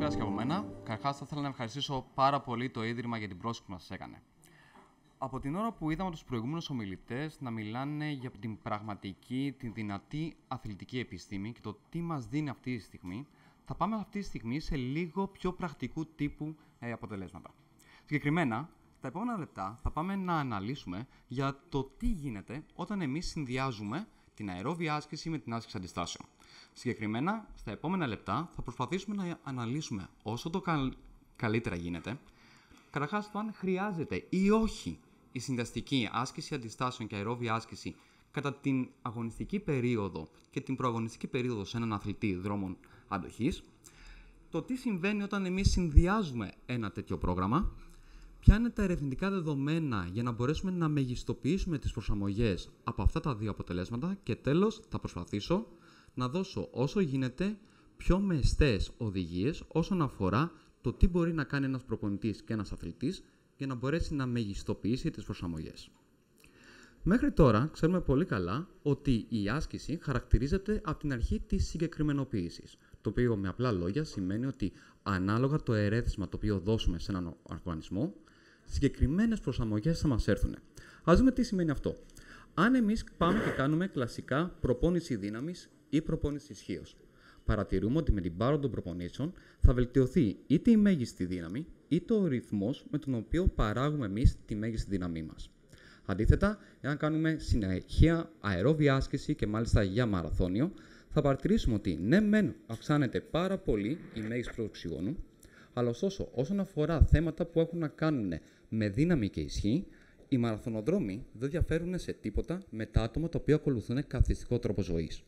καλησπέρα και από μένα. Καταρχά, θα ήθελα να ευχαριστήσω πάρα πολύ το Ίδρυμα για την πρόσκληση που μας έκανε. Από την ώρα που είδαμε τους προηγούμενους ομιλητές να μιλάνε για την πραγματική, την δυνατή αθλητική επιστήμη και το τι μας δίνει αυτή τη στιγμή, θα πάμε αυτή τη στιγμή σε λίγο πιο πρακτικού τύπου ε, αποτελέσματα. Συγκεκριμένα, τα επόμενα λεπτά θα πάμε να αναλύσουμε για το τι γίνεται όταν εμείς συνδυάζουμε την αερόβια άσκηση με την άσκηση αντιστάσεων. Συγκεκριμένα, στα επόμενα λεπτά θα προσπαθήσουμε να αναλύσουμε όσο το καλύτερα γίνεται, καταρχάς το αν χρειάζεται ή όχι η συνδυαστική άσκηση αντιστάσεων και αερόβια άσκηση κατά την αγωνιστική περίοδο και την προαγωνιστική περίοδο σε έναν αθλητή δρόμων αντοχής, το τι συμβαίνει όταν εμείς συνδυάζουμε ένα τέτοιο πρόγραμμα, ποια είναι τα ερευνητικά δεδομένα για να μπορέσουμε να μεγιστοποιήσουμε τις προσαρμογές από αυτά τα δύο αποτελέσματα. Και τέλος θα προσπαθήσω να δώσω όσο γίνεται πιο μεστές οδηγίες όσον αφορά το τι μπορεί να κάνει ένας προπονητής και ένας αθλητής για να μπορέσει να μεγιστοποιήσει τις προσαρμογές. Μέχρι τώρα ξέρουμε πολύ καλά ότι η άσκηση χαρακτηρίζεται από την αρχή της συγκεκριμενοποίησης, το οποίο με απλά λόγια σημαίνει ότι ανάλογα το ερέθισμα το οποίο δώσουμε σε έναν οργανισμό, συγκεκριμένες προσαρμογές θα μας έρθουν. Α δούμε τι σημαίνει αυτό. Αν εμείς πάμε και κάνουμε κλασικά προπόνηση δύναμης ή προπόνηση ισχύως, παρατηρούμε ότι με την πάροδο των προπονήσεων θα βελτιωθεί είτε η μέγιστη δύναμη, είτε ο ρυθμός με τον οποίο παράγουμε εμείς τη μέγιστη δύναμή μας. Αντίθετα, εάν κάνουμε συνεχεία αερόβια άσκηση και μάλιστα για μαραθώνιο, θα παρατηρήσουμε ότι ναι, μεν αυξάνεται πάρα πολύ η μέγιστη του οξυγόνου, αλλά ωστόσο όσον αφορά θέματα που έχουν να κάνουν με δύναμη και ισχύ, οι μαραθωνοδρόμοι δεν διαφέρουν σε τίποτα με τα άτομα τα οποία ακολουθούν καθιστικό τρόπο ζωής.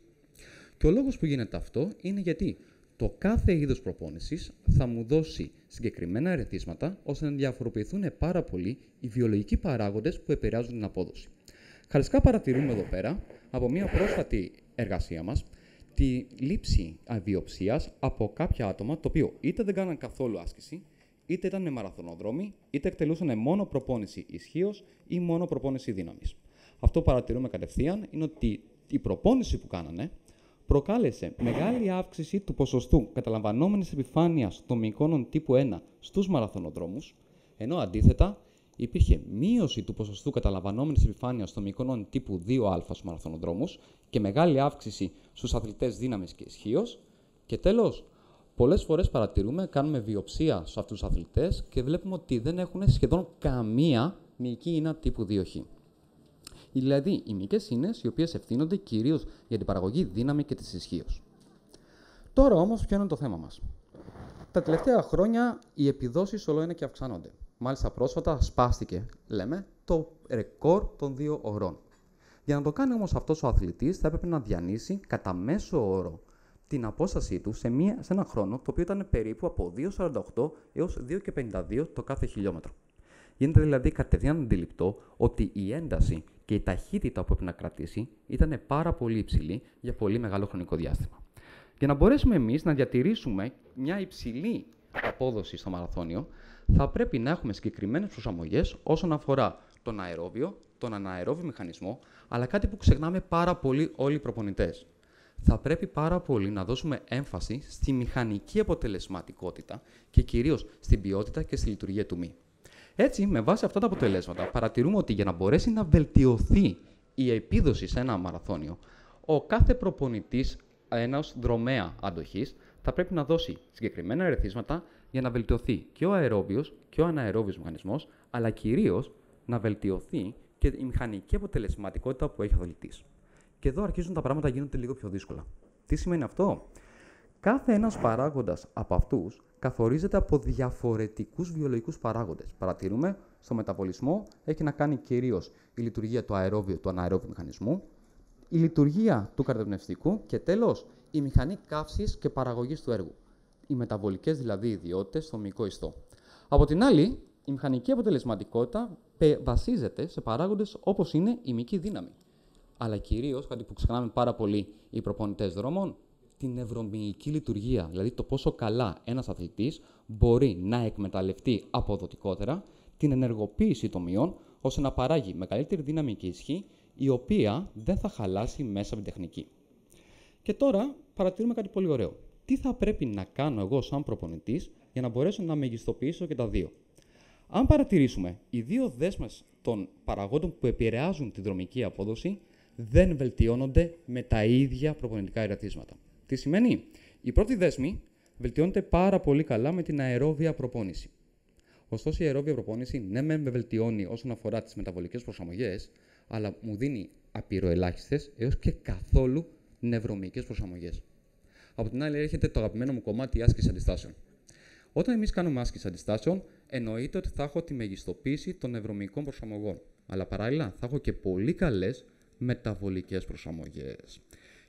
Και ο λόγος που γίνεται αυτό είναι γιατί το κάθε είδος προπόνησης θα μου δώσει συγκεκριμένα ερεθίσματα ώστε να διαφοροποιηθούν πάρα πολύ οι βιολογικοί παράγοντες που επηρεάζουν την απόδοση. Χαριστικά παρατηρούμε εδώ πέρα από μια πρόσφατη εργασία μας τη λήψη αβιοψία από κάποια άτομα το οποίο είτε δεν κάναν καθόλου άσκηση, είτε ήταν μαραθωνοδρόμοι, είτε εκτελούσαν μόνο προπόνηση ισχύως ή μόνο προπόνηση δύναμης. Αυτό που παρατηρούμε κατευθείαν είναι ότι η προπόνηση που κάνανε προκάλεσε μεγάλη αύξηση του ποσοστού καταλαμβανόμενης επιφάνειας των μυκώνων τύπου 1 στους μαραθωνοδρόμους, ενώ αντίθετα υπήρχε μείωση του ποσοστού καταλαμβανόμενης επιφάνειας των μυκώνων τύπου 2α στους μαραθωνοδρόμους και μεγάλη αύξηση στους αθλητές δύναμης και ισχύως. Και τέλος, πολλές φορές παρατηρούμε, κάνουμε βιοψία σε αυτούς τους αθλητές και βλέπουμε ότι δεν έχουν σχεδόν καμία μυϊκή ίνα τύπου 2χ. Δηλαδή, οι μυϊκέ ίνε οι οποίες ευθύνονται κυρίως για την παραγωγή δύναμη και της ισχύως. Τώρα όμως, ποιο είναι το θέμα μας; Τα τελευταία χρόνια οι επιδόσεις όλο είναι και αυξάνονται. Μάλιστα, πρόσφατα σπάστηκε, λέμε, το ρεκόρ των δύο ωρών. Για να το κάνει όμως αυτός ο αθλητής, θα έπρεπε να διανύσει κατά μέσο όρο την απόστασή του σε, μία, σε ένα χρόνο το οποίο ήταν περίπου από 2,48 έως 2,52 το κάθε χιλιόμετρο. Γίνεται δηλαδή κατευθείαν αντιληπτό ότι η ένταση και η ταχύτητα που έπρεπε να κρατήσει ήταν πάρα πολύ υψηλή για πολύ μεγάλο χρονικό διάστημα. Για να μπορέσουμε εμείς να διατηρήσουμε μια υψηλή απόδοση στο μαραθώνιο, θα πρέπει να έχουμε συγκεκριμένες προσαρμογές όσον αφορά τον αερόβιο, τον αναερόβιο μηχανισμό, αλλά κάτι που ξεχνάμε πάρα πολύ όλοι οι προπονητές. Θα πρέπει πάρα πολύ να δώσουμε έμφαση στη μηχανική αποτελεσματικότητα και κυρίως στην ποιότητα και στη λειτουργία του μη. Έτσι, με βάση αυτά τα αποτελέσματα, παρατηρούμε ότι για να μπορέσει να βελτιωθεί η επίδοση σε ένα μαραθώνιο, ο κάθε προπονητής ενό δρομέα αντοχής θα πρέπει να δώσει συγκεκριμένα ερεθίσματα για να βελτιωθεί και ο αερόβιος και ο αναερόβιος μηχανισμός, αλλά κυρίως να βελτιωθεί και η μηχανική αποτελεσματικότητα που έχει ο αθλητής. Και εδώ αρχίζουν τα πράγματα να γίνονται λίγο πιο δύσκολα. Τι σημαίνει αυτό; Κάθε ένας παράγοντας από αυτούς καθορίζεται από διαφορετικούς βιολογικούς παράγοντες. Παρατηρούμε, στο μεταβολισμό έχει να κάνει κυρίως η λειτουργία του αερόβιου, του αναερόβιου μηχανισμού, η λειτουργία του καρδιοπνευστικού και τέλος η μηχανή καύσης και παραγωγής του έργου. Οι μεταβολικές δηλαδή ιδιότητες στο μυϊκό ιστό. Από την άλλη, η μηχανική αποτελεσματικότητα βασίζεται σε παράγοντες όπως είναι η μυϊκή δύναμη. Αλλά κυρίως, κάτι που ξεχνάμε πάρα πολύ οι προπονητές δρόμων, την νευρομυϊκή λειτουργία, δηλαδή το πόσο καλά ένας αθλητής μπορεί να εκμεταλλευτεί αποδοτικότερα την ενεργοποίηση των μειών, ώστε να παράγει μεγαλύτερη δύναμη και ισχύ, η οποία δεν θα χαλάσει μέσα από την τεχνική. Και τώρα παρατηρούμε κάτι πολύ ωραίο. τι θα πρέπει να κάνω εγώ σαν προπονητής για να μπορέσω να μεγιστοποιήσω και τα δύο; Αν παρατηρήσουμε, οι δύο δέσμες των παραγόντων που επηρεάζουν τη δρομική απόδοση δεν βελτιώνονται με τα ίδια προπονητικά ερεθίσματα. Τι σημαίνει; Η πρώτη δέσμη βελτιώνεται πάρα πολύ καλά με την αερόβια προπόνηση. Ωστόσο, η αερόβια προπόνηση ναι, με βελτιώνει όσον αφορά τις μεταβολικές προσαρμογές, αλλά μου δίνει απειροελάχιστες έως και καθόλου νευρομικέ προσαρμογές. Από την άλλη, έρχεται το αγαπημένο μου κομμάτι άσκηση αντιστάσεων. Όταν εμείς κάνουμε άσκηση αντιστάσεων, εννοείται ότι θα έχω τη μεγιστοποίηση των νευρομικών προσαρμογών. Αλλά παράλληλα θα έχω και πολύ καλές μεταβολικές προσαρμογές.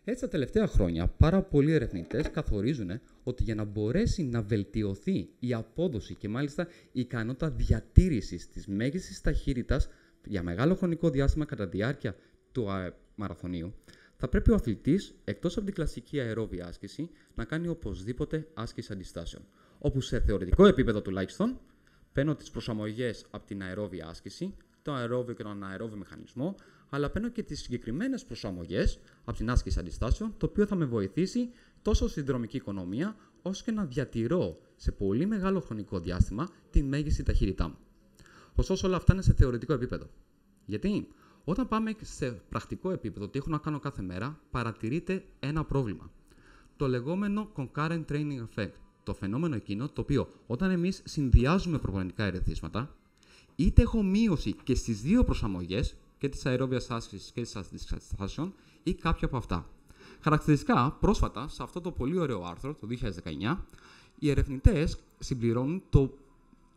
Έτσι, τα τελευταία χρόνια, πάρα πολλοί ερευνητές καθορίζουν ότι για να μπορέσει να βελτιωθεί η απόδοση και μάλιστα η ικανότητα διατήρησης της μέγιστης ταχύτητας για μεγάλο χρονικό διάστημα κατά τη διάρκεια του μαραθωνίου, θα πρέπει ο αθλητής, εκτός από την κλασική αερόβια άσκηση, να κάνει οπωσδήποτε άσκηση αντιστάσεων. Όπου σε θεωρητικό επίπεδο τουλάχιστον, παίρνω τις προσαρμογές από την αερόβια άσκηση, το αερόβιο και τον αερόβιο μηχανισμό, αλλά παίρνω και τις συγκεκριμένες προσαρμογές από την άσκηση αντιστάσεων, το οποίο θα με βοηθήσει τόσο στην δρομική οικονομία, όσο και να διατηρώ σε πολύ μεγάλο χρονικό διάστημα τη μέγιστη ταχύτητά μου. Ωστόσο, όλα αυτά είναι σε θεωρητικό επίπεδο. Γιατί; Όταν πάμε σε πρακτικό επίπεδο, τι έχω να κάνω κάθε μέρα, παρατηρείται ένα πρόβλημα. Το λεγόμενο concurrent training effect. Το φαινόμενο εκείνο το οποίο όταν εμείς συνδυάζουμε προπονητικά ερεθίσματα, είτε έχω μείωση και στις δύο προσαρμογές, και της αερόβιας άσκησης και της αντιστάσεων, ή κάποια από αυτά. Χαρακτηριστικά, πρόσφατα, σε αυτό το πολύ ωραίο άρθρο, το 2019, οι ερευνητές συμπληρώνουν το,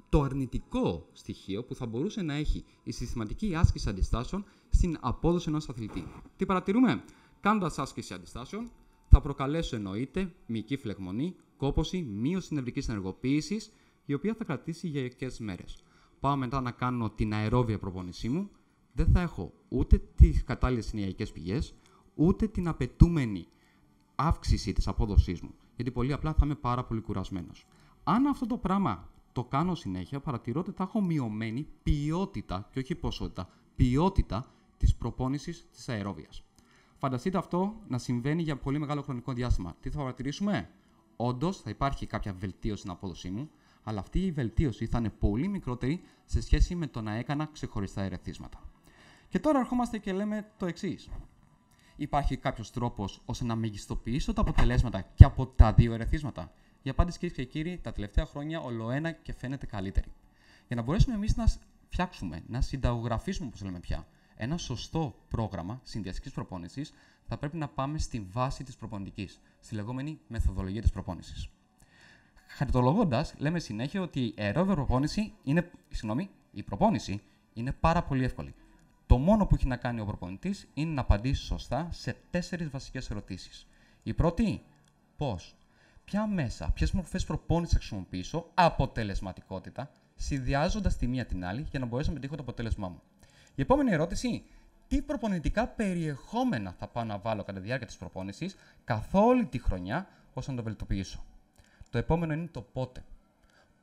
το αρνητικό στοιχείο που θα μπορούσε να έχει η συστηματική άσκηση αντιστάσεων στην απόδοση ενός αθλητή. Τι παρατηρούμε, κάνοντας άσκηση αντιστάσεων, θα προκαλέσω εννοείται μυϊκή φλεγμονή, κόποση, μείωση νευρικής ενεργοποίησης, η οποία θα κρατήσει για μερικές μέρες. Πάω μετά να κάνω την αερόβια προπόνησή μου, δεν θα έχω ούτε τις κατάλληλες ενεργειακές πηγές, ούτε την απαιτούμενη αύξηση της απόδοσής μου. Γιατί πολύ απλά θα είμαι πάρα πολύ κουρασμένος. Αν αυτό το πράγμα το κάνω συνέχεια, παρατηρώ ότι θα έχω μειωμένη ποιότητα και όχι ποσότητα, ποιότητα της προπόνησης της αερόβιας. Φανταστείτε αυτό να συμβαίνει για πολύ μεγάλο χρονικό διάστημα. Τι θα παρατηρήσουμε, Όντως θα υπάρχει κάποια βελτίωση στην απόδοσή μου, αλλά αυτή η βελτίωση θα είναι πολύ μικρότερη σε σχέση με το να έκανα ξεχωριστά ερεθίσματα. Και τώρα ερχόμαστε και λέμε το εξής. Υπάρχει κάποιος τρόπος ώστε να μεγιστοποιήσω τα αποτελέσματα και από τα δύο ερεθίσματα; Η απάντηση, κυρίες και κύριοι, τα τελευταία χρόνια ολοένα και φαίνεται καλύτερη. Για να μπορέσουμε εμείς να φτιάξουμε, να συνταγογραφήσουμε, όπως λέμε πια, ένα σωστό πρόγραμμα συνδυαστικής προπόνησης, θα πρέπει να πάμε στη βάση της προπονητικής, στη λεγόμενη μεθοδολογία της προπόνησης. Χαριτολογώντας, λέμε συνέχεια ότι η αερόβια προπόνηση είναι, συγγνώμη, η προπόνηση είναι πάρα πολύ εύκολη. Το μόνο που έχει να κάνει ο προπονητής είναι να απαντήσει σωστά σε τέσσερις βασικές ερωτήσεις. Η πρώτη, πώς; Ποια μέσα, ποιες μορφές προπόνησης θα χρησιμοποιήσω, αποτελεσματικότητα, συνδυάζοντας τη μία την άλλη για να μπορέσω να πετύχω το αποτέλεσμά μου. Η επόμενη ερώτηση, τι προπονητικά περιεχόμενα θα πάω να βάλω κατά τη διάρκεια της προπόνησης καθ' όλη τη χρονιά ώστε να το βελτιωποιήσω. Το επόμενο είναι το πότε.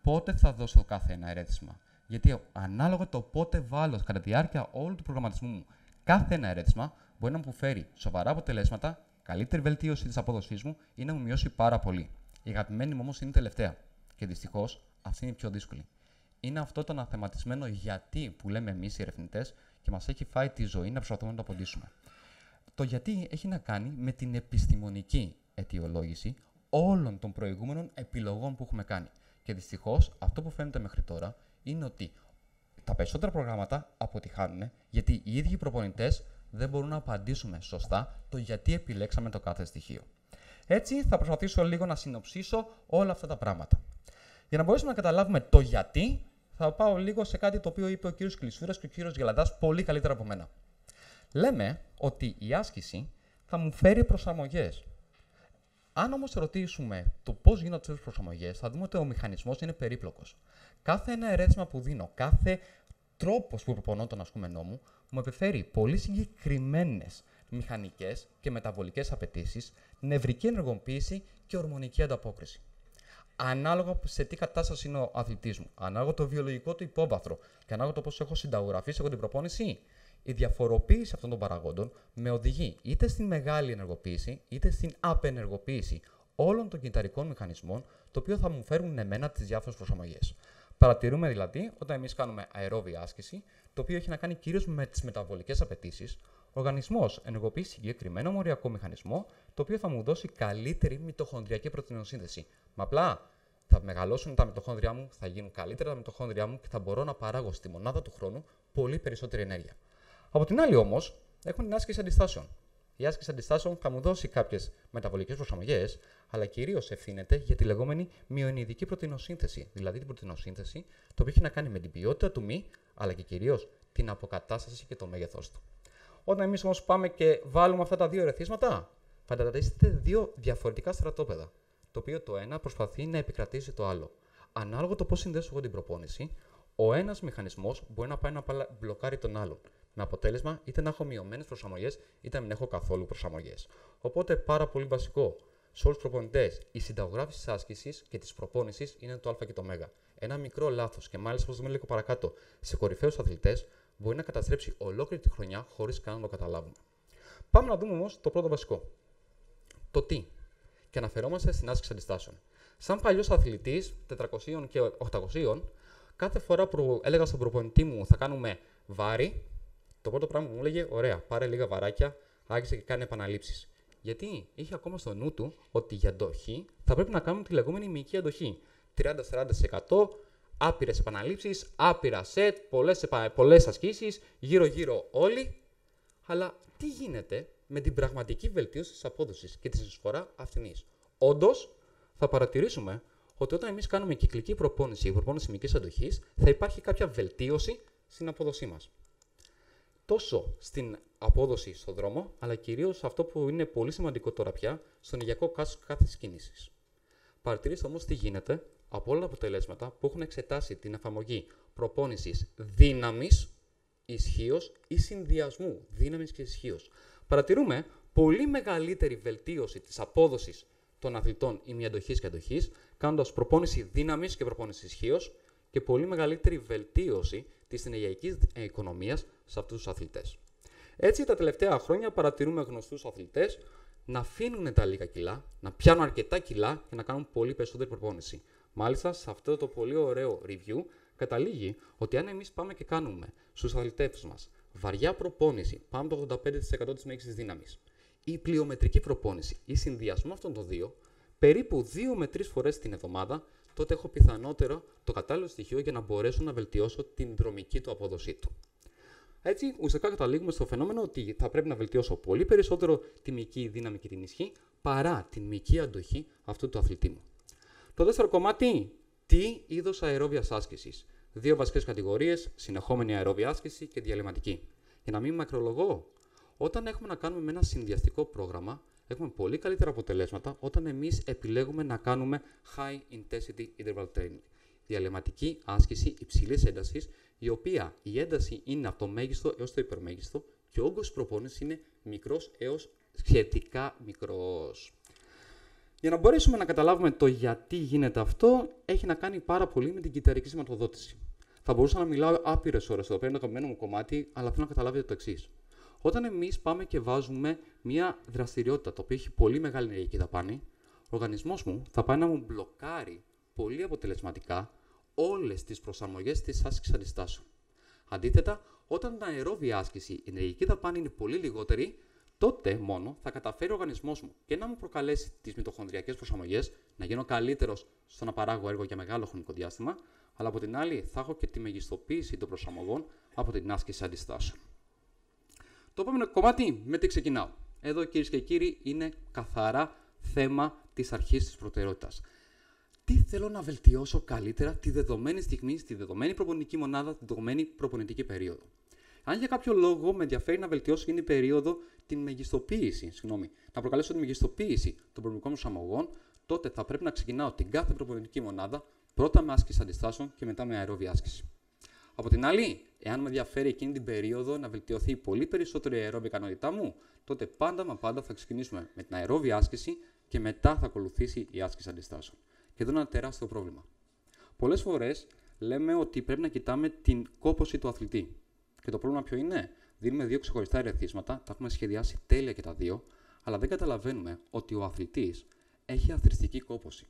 Πότε θα δώσω κάθε ένα ερέθισμα; Γιατί ανάλογα το πότε βάλω κατά τη διάρκεια όλου του προγραμματισμού μου κάθε ένα ερέθισμα, μπορεί να μου φέρει σοβαρά αποτελέσματα, καλύτερη βελτίωση της απόδοσής μου ή να μου μειώσει πάρα πολύ. Η αγαπημένη μου όμως είναι η τελευταία. Και δυστυχώς αυτή είναι η πιο δύσκολη. Είναι αυτό το αναθεματισμένο γιατί που λέμε εμείς οι ερευνητές και μας έχει φάει τη ζωή να προσπαθούμε να το απαντήσουμε. Το γιατί έχει να κάνει με την επιστημονική αιτιολόγηση όλων των προηγούμενων επιλογών που έχουμε κάνει. Και δυστυχώς αυτό που φαίνεται μέχρι τώρα είναι ότι τα περισσότερα προγράμματα αποτυχάνουν γιατί οι ίδιοι προπονητές δεν μπορούν να απαντήσουμε σωστά το γιατί επιλέξαμε το κάθε στοιχείο. Έτσι, θα προσπαθήσω λίγο να συνοψίσω όλα αυτά τα πράγματα. Για να μπορέσουμε να καταλάβουμε το γιατί, θα πάω λίγο σε κάτι το οποίο είπε ο κύριος Κλεισούρα και ο κύριος Γελαντά πολύ καλύτερα από μένα. Λέμε ότι η άσκηση θα μου φέρει προσαρμογές. Αν όμως ρωτήσουμε το πώς γίνονται αυτές τις προσαρμογές, θα δούμε ότι ο μηχανισμός είναι περίπλοκος. Κάθε ένα ερέθισμα που δίνω, κάθε τρόπος που προπονώ τον ασκούμενό μου, μου επιφέρει πολύ συγκεκριμένες μηχανικές και μεταβολικές απαιτήσεις, νευρική ενεργοποίηση και ορμονική ανταπόκριση. Ανάλογα σε τι κατάσταση είναι ο αθλητής μου, ανάλογα το βιολογικό του υπόβαθρο και ανάλογα το πώς έχω συνταγογραφήσει εγώ την προπόνηση, η διαφοροποίηση αυτών των παραγόντων με οδηγεί είτε στην μεγάλη ενεργοποίηση είτε στην απενεργοποίηση όλων των κινηταρικών μηχανισμών, το οποίο θα μου φέρουν εμένα τις διάφορες προσαρμογές. Παρατηρούμε δηλαδή όταν εμείς κάνουμε αερόβια άσκηση, το οποίο έχει να κάνει κυρίως με τις μεταβολικές απαιτήσεις, ο οργανισμός ενεργοποιεί συγκεκριμένο μοριακό μηχανισμό, το οποίο θα μου δώσει καλύτερη μυτοχονδριακή πρωτεϊνοσύνθεση. Μα απλά θα μεγαλώσουν τα μυτοχόνδριά μου, θα γίνουν καλύτερα τα μυτοχόνδριά μου και θα μπορώ να παράγω στη μονάδα του χρόνου πολύ περισσότερη ενέργεια. Από την άλλη όμως, έχουμε την άσκηση αντιστάσεων. Η άσκηση αντιστάσεων θα μου δώσει κάποιες μεταβολικές προσαρμογές, αλλά κυρίως ευθύνεται για τη λεγόμενη μειονειδική πρωτεϊνοσύνθεση, δηλαδή την πρωτεϊνοσύνθεση, το οποίο έχει να κάνει με την ποιότητα του μη, αλλά και κυρίως την αποκατάσταση και το μέγεθό του. Όταν εμείς όμως πάμε και βάλουμε αυτά τα δύο ερεθίσματα, φανταστείτε δύο διαφορετικά στρατόπεδα. Το οποίο το ένα προσπαθεί να επικρατήσει το άλλο. Ανάλογα το πώς συνδέσω εγώ την προπόνηση, ο ένας μηχανισμός μπορεί να πάει να μπλοκάρει τον άλλον. Με αποτέλεσμα είτε να έχω μειωμένες προσαρμογές, είτε να μην έχω καθόλου προσαρμογές. Οπότε πάρα πολύ βασικό. Σε όλους τους προπονητές, η συνταγογράφηση της άσκησης και της προπόνησης είναι το Α και το Μ. Ένα μικρό λάθος και μάλιστα, όπως δούμε λίγο παρακάτω, σε κορυφαίους αθλητές μπορεί να καταστρέψει ολόκληρη τη χρονιά χωρίς καν να το καταλάβουμε. Πάμε να δούμε όμως το πρώτο βασικό. Το τι. Και αναφερόμαστε στην άσκηση αντιστάσεων. Σαν παλιός αθλητής 400 και 800, κάθε φορά που έλεγα στον προπονητή μου θα κάνουμε βάρη, το πρώτο πράγμα που μου έλεγε: Ωραία, πάρε λίγα βαράκια, άρχισε και κάνει επαναλήψεις. Γιατί είχε ακόμα στο νου του ότι για αντοχή θα πρέπει να κάνουμε τη λεγόμενη μυϊκή αντοχή. 30-40% άπειρες επαναλήψεις, άπειρα σετ, πολλές ασκήσεις, γύρω-γύρω όλοι. Αλλά τι γίνεται με την πραγματική βελτίωση της απόδοσης και της εισφορά αυτήν. Όντως, θα παρατηρήσουμε ότι όταν εμείς κάνουμε κυκλική προπόνηση ή προπόνηση μυϊκής αντοχής, θα υπάρχει κάποια βελτίωση στην απόδοσή μας. Τόσο στην απόδοση στον δρόμο, αλλά κυρίως αυτό που είναι πολύ σημαντικό τώρα πια, στον υγειακό κάσο κάθε κίνησης. Παρατηρήστε όμως τι γίνεται από όλα τα αποτελέσματα που έχουν εξετάσει την εφαρμογή προπόνησης δύναμης, ισχύως ή συνδυασμού δύναμης και ισχύως. Παρατηρούμε πολύ μεγαλύτερη βελτίωση της απόδοσης των αθλητών ημιαντοχή και αντοχή, κάνοντας προπόνηση δύναμης και προπόνηση ισχύως και πολύ μεγαλύτερη βελτίωση της ενεργειακής οικονομίας σε αυτούς τους αθλητές. Έτσι, τα τελευταία χρόνια παρατηρούμε γνωστούς αθλητές να αφήνουν τα λίγα κιλά, να πιάνουν αρκετά κιλά και να κάνουν πολύ περισσότερη προπόνηση. Μάλιστα, σε αυτό το πολύ ωραίο review καταλήγει ότι αν εμείς πάμε και κάνουμε στους αθλητές μας βαριά προπόνηση, πάμε το 85% της μέγιστης δύναμης, ή πλειομετρική προπόνηση ή συνδυασμό αυτών των δύο, περίπου 2 με 3 φορές την εβδομάδα, τότε έχω πιθανότερο το κατάλληλο στοιχείο για να μπορέσω να βελτιώσω την δρομική του απόδοσή του. Έτσι, ουσιαστικά καταλήγουμε στο φαινόμενο ότι θα πρέπει να βελτιώσω πολύ περισσότερο τη μυϊκή δύναμη και την ισχύ παρά την μυϊκή αντοχή αυτού του αθλητή μου. Το δεύτερο κομμάτι, τι είδος αερόβιας άσκησης; Δύο βασικές κατηγορίες, συνεχόμενη αερόβια άσκηση και διαλυματική. Για να μην μακρολογώ, όταν έχουμε να κάνουμε με ένα συνδυαστικό πρόγραμμα, έχουμε πολύ καλύτερα αποτελέσματα όταν εμείς επιλέγουμε να κάνουμε high intensity interval training. Διαλυματική άσκηση υψηλής έντασης, η οποία η ένταση είναι από το μέγιστο έως το υπερμέγιστο και ο όγκος προπόνησης είναι μικρός έως σχετικά μικρός. Για να μπορέσουμε να καταλάβουμε το γιατί γίνεται αυτό, έχει να κάνει πάρα πολύ με την κυταρική σηματοδότηση. Θα μπορούσα να μιλάω άπειρες ώρες εδώ πέρα, είναι το αγαπημένο μου κομμάτι, αλλά θέλω να καταλάβετε το εξής. Όταν εμείς πάμε και βάζουμε μια δραστηριότητα, το οποίο έχει πολύ μεγάλη ενεργειακή δαπάνη, ο οργανισμός μου θα πάει να μου μπλοκάρει πολύ αποτελεσματικά όλες τις προσαρμογές της άσκησης αντιστάσεων. Αντίθετα, όταν την αερόβια άσκηση η ενεργειακή δαπάνη είναι πολύ λιγότερη, τότε μόνο θα καταφέρει ο οργανισμός μου και να μου προκαλέσει τις μυτοχονδριακέ προσαρμογές, να γίνω καλύτερος στο να παράγω έργο για μεγάλο χρονικό διάστημα, αλλά από την άλλη θα έχω και τη μεγιστοποίηση των προσαρμογών από την άσκηση αντιστάσεων. Το επόμενο κομμάτι με τι ξεκινάω. Εδώ κυρίες και κύριοι είναι καθαρά θέμα της αρχής της προτεραιότητας. Τι θέλω να βελτιώσω καλύτερα τη δεδομένη στιγμή, στη δεδομένη προπονητική μονάδα, τη δεδομένη προπονητική περίοδο. Αν για κάποιο λόγο με ενδιαφέρει να βελτιώσω εκείνη την περίοδο την μεγιστοποίηση, συγγνώμη, να προκαλέσω τη μεγιστοποίηση των προπονητικών μου σαμογών, τότε θα πρέπει να ξεκινάω την κάθε προπονητική μονάδα πρώτα με άσκηση αντιστάσεων και μετά με αερόβια άσκηση. Από την άλλη, εάν με ενδιαφέρει εκείνη την περίοδο να βελτιωθεί πολύ περισσότερο η αερόβια ικανότητά μου, τότε πάντα μα πάντα θα ξεκινήσουμε με την αερόβια άσκηση και μετά θα ακολουθήσει η άσκηση αντιστάσεων. Και εδώ είναι ένα τεράστιο πρόβλημα. Πολλές φορές λέμε ότι πρέπει να κοιτάμε την κόποση του αθλητή. Και το πρόβλημα ποιο είναι, δίνουμε δύο ξεχωριστά ερεθίσματα, τα έχουμε σχεδιάσει τέλεια και τα δύο, αλλά δεν καταλαβαίνουμε ότι ο αθλητής έχει αθρηστική κόπωση.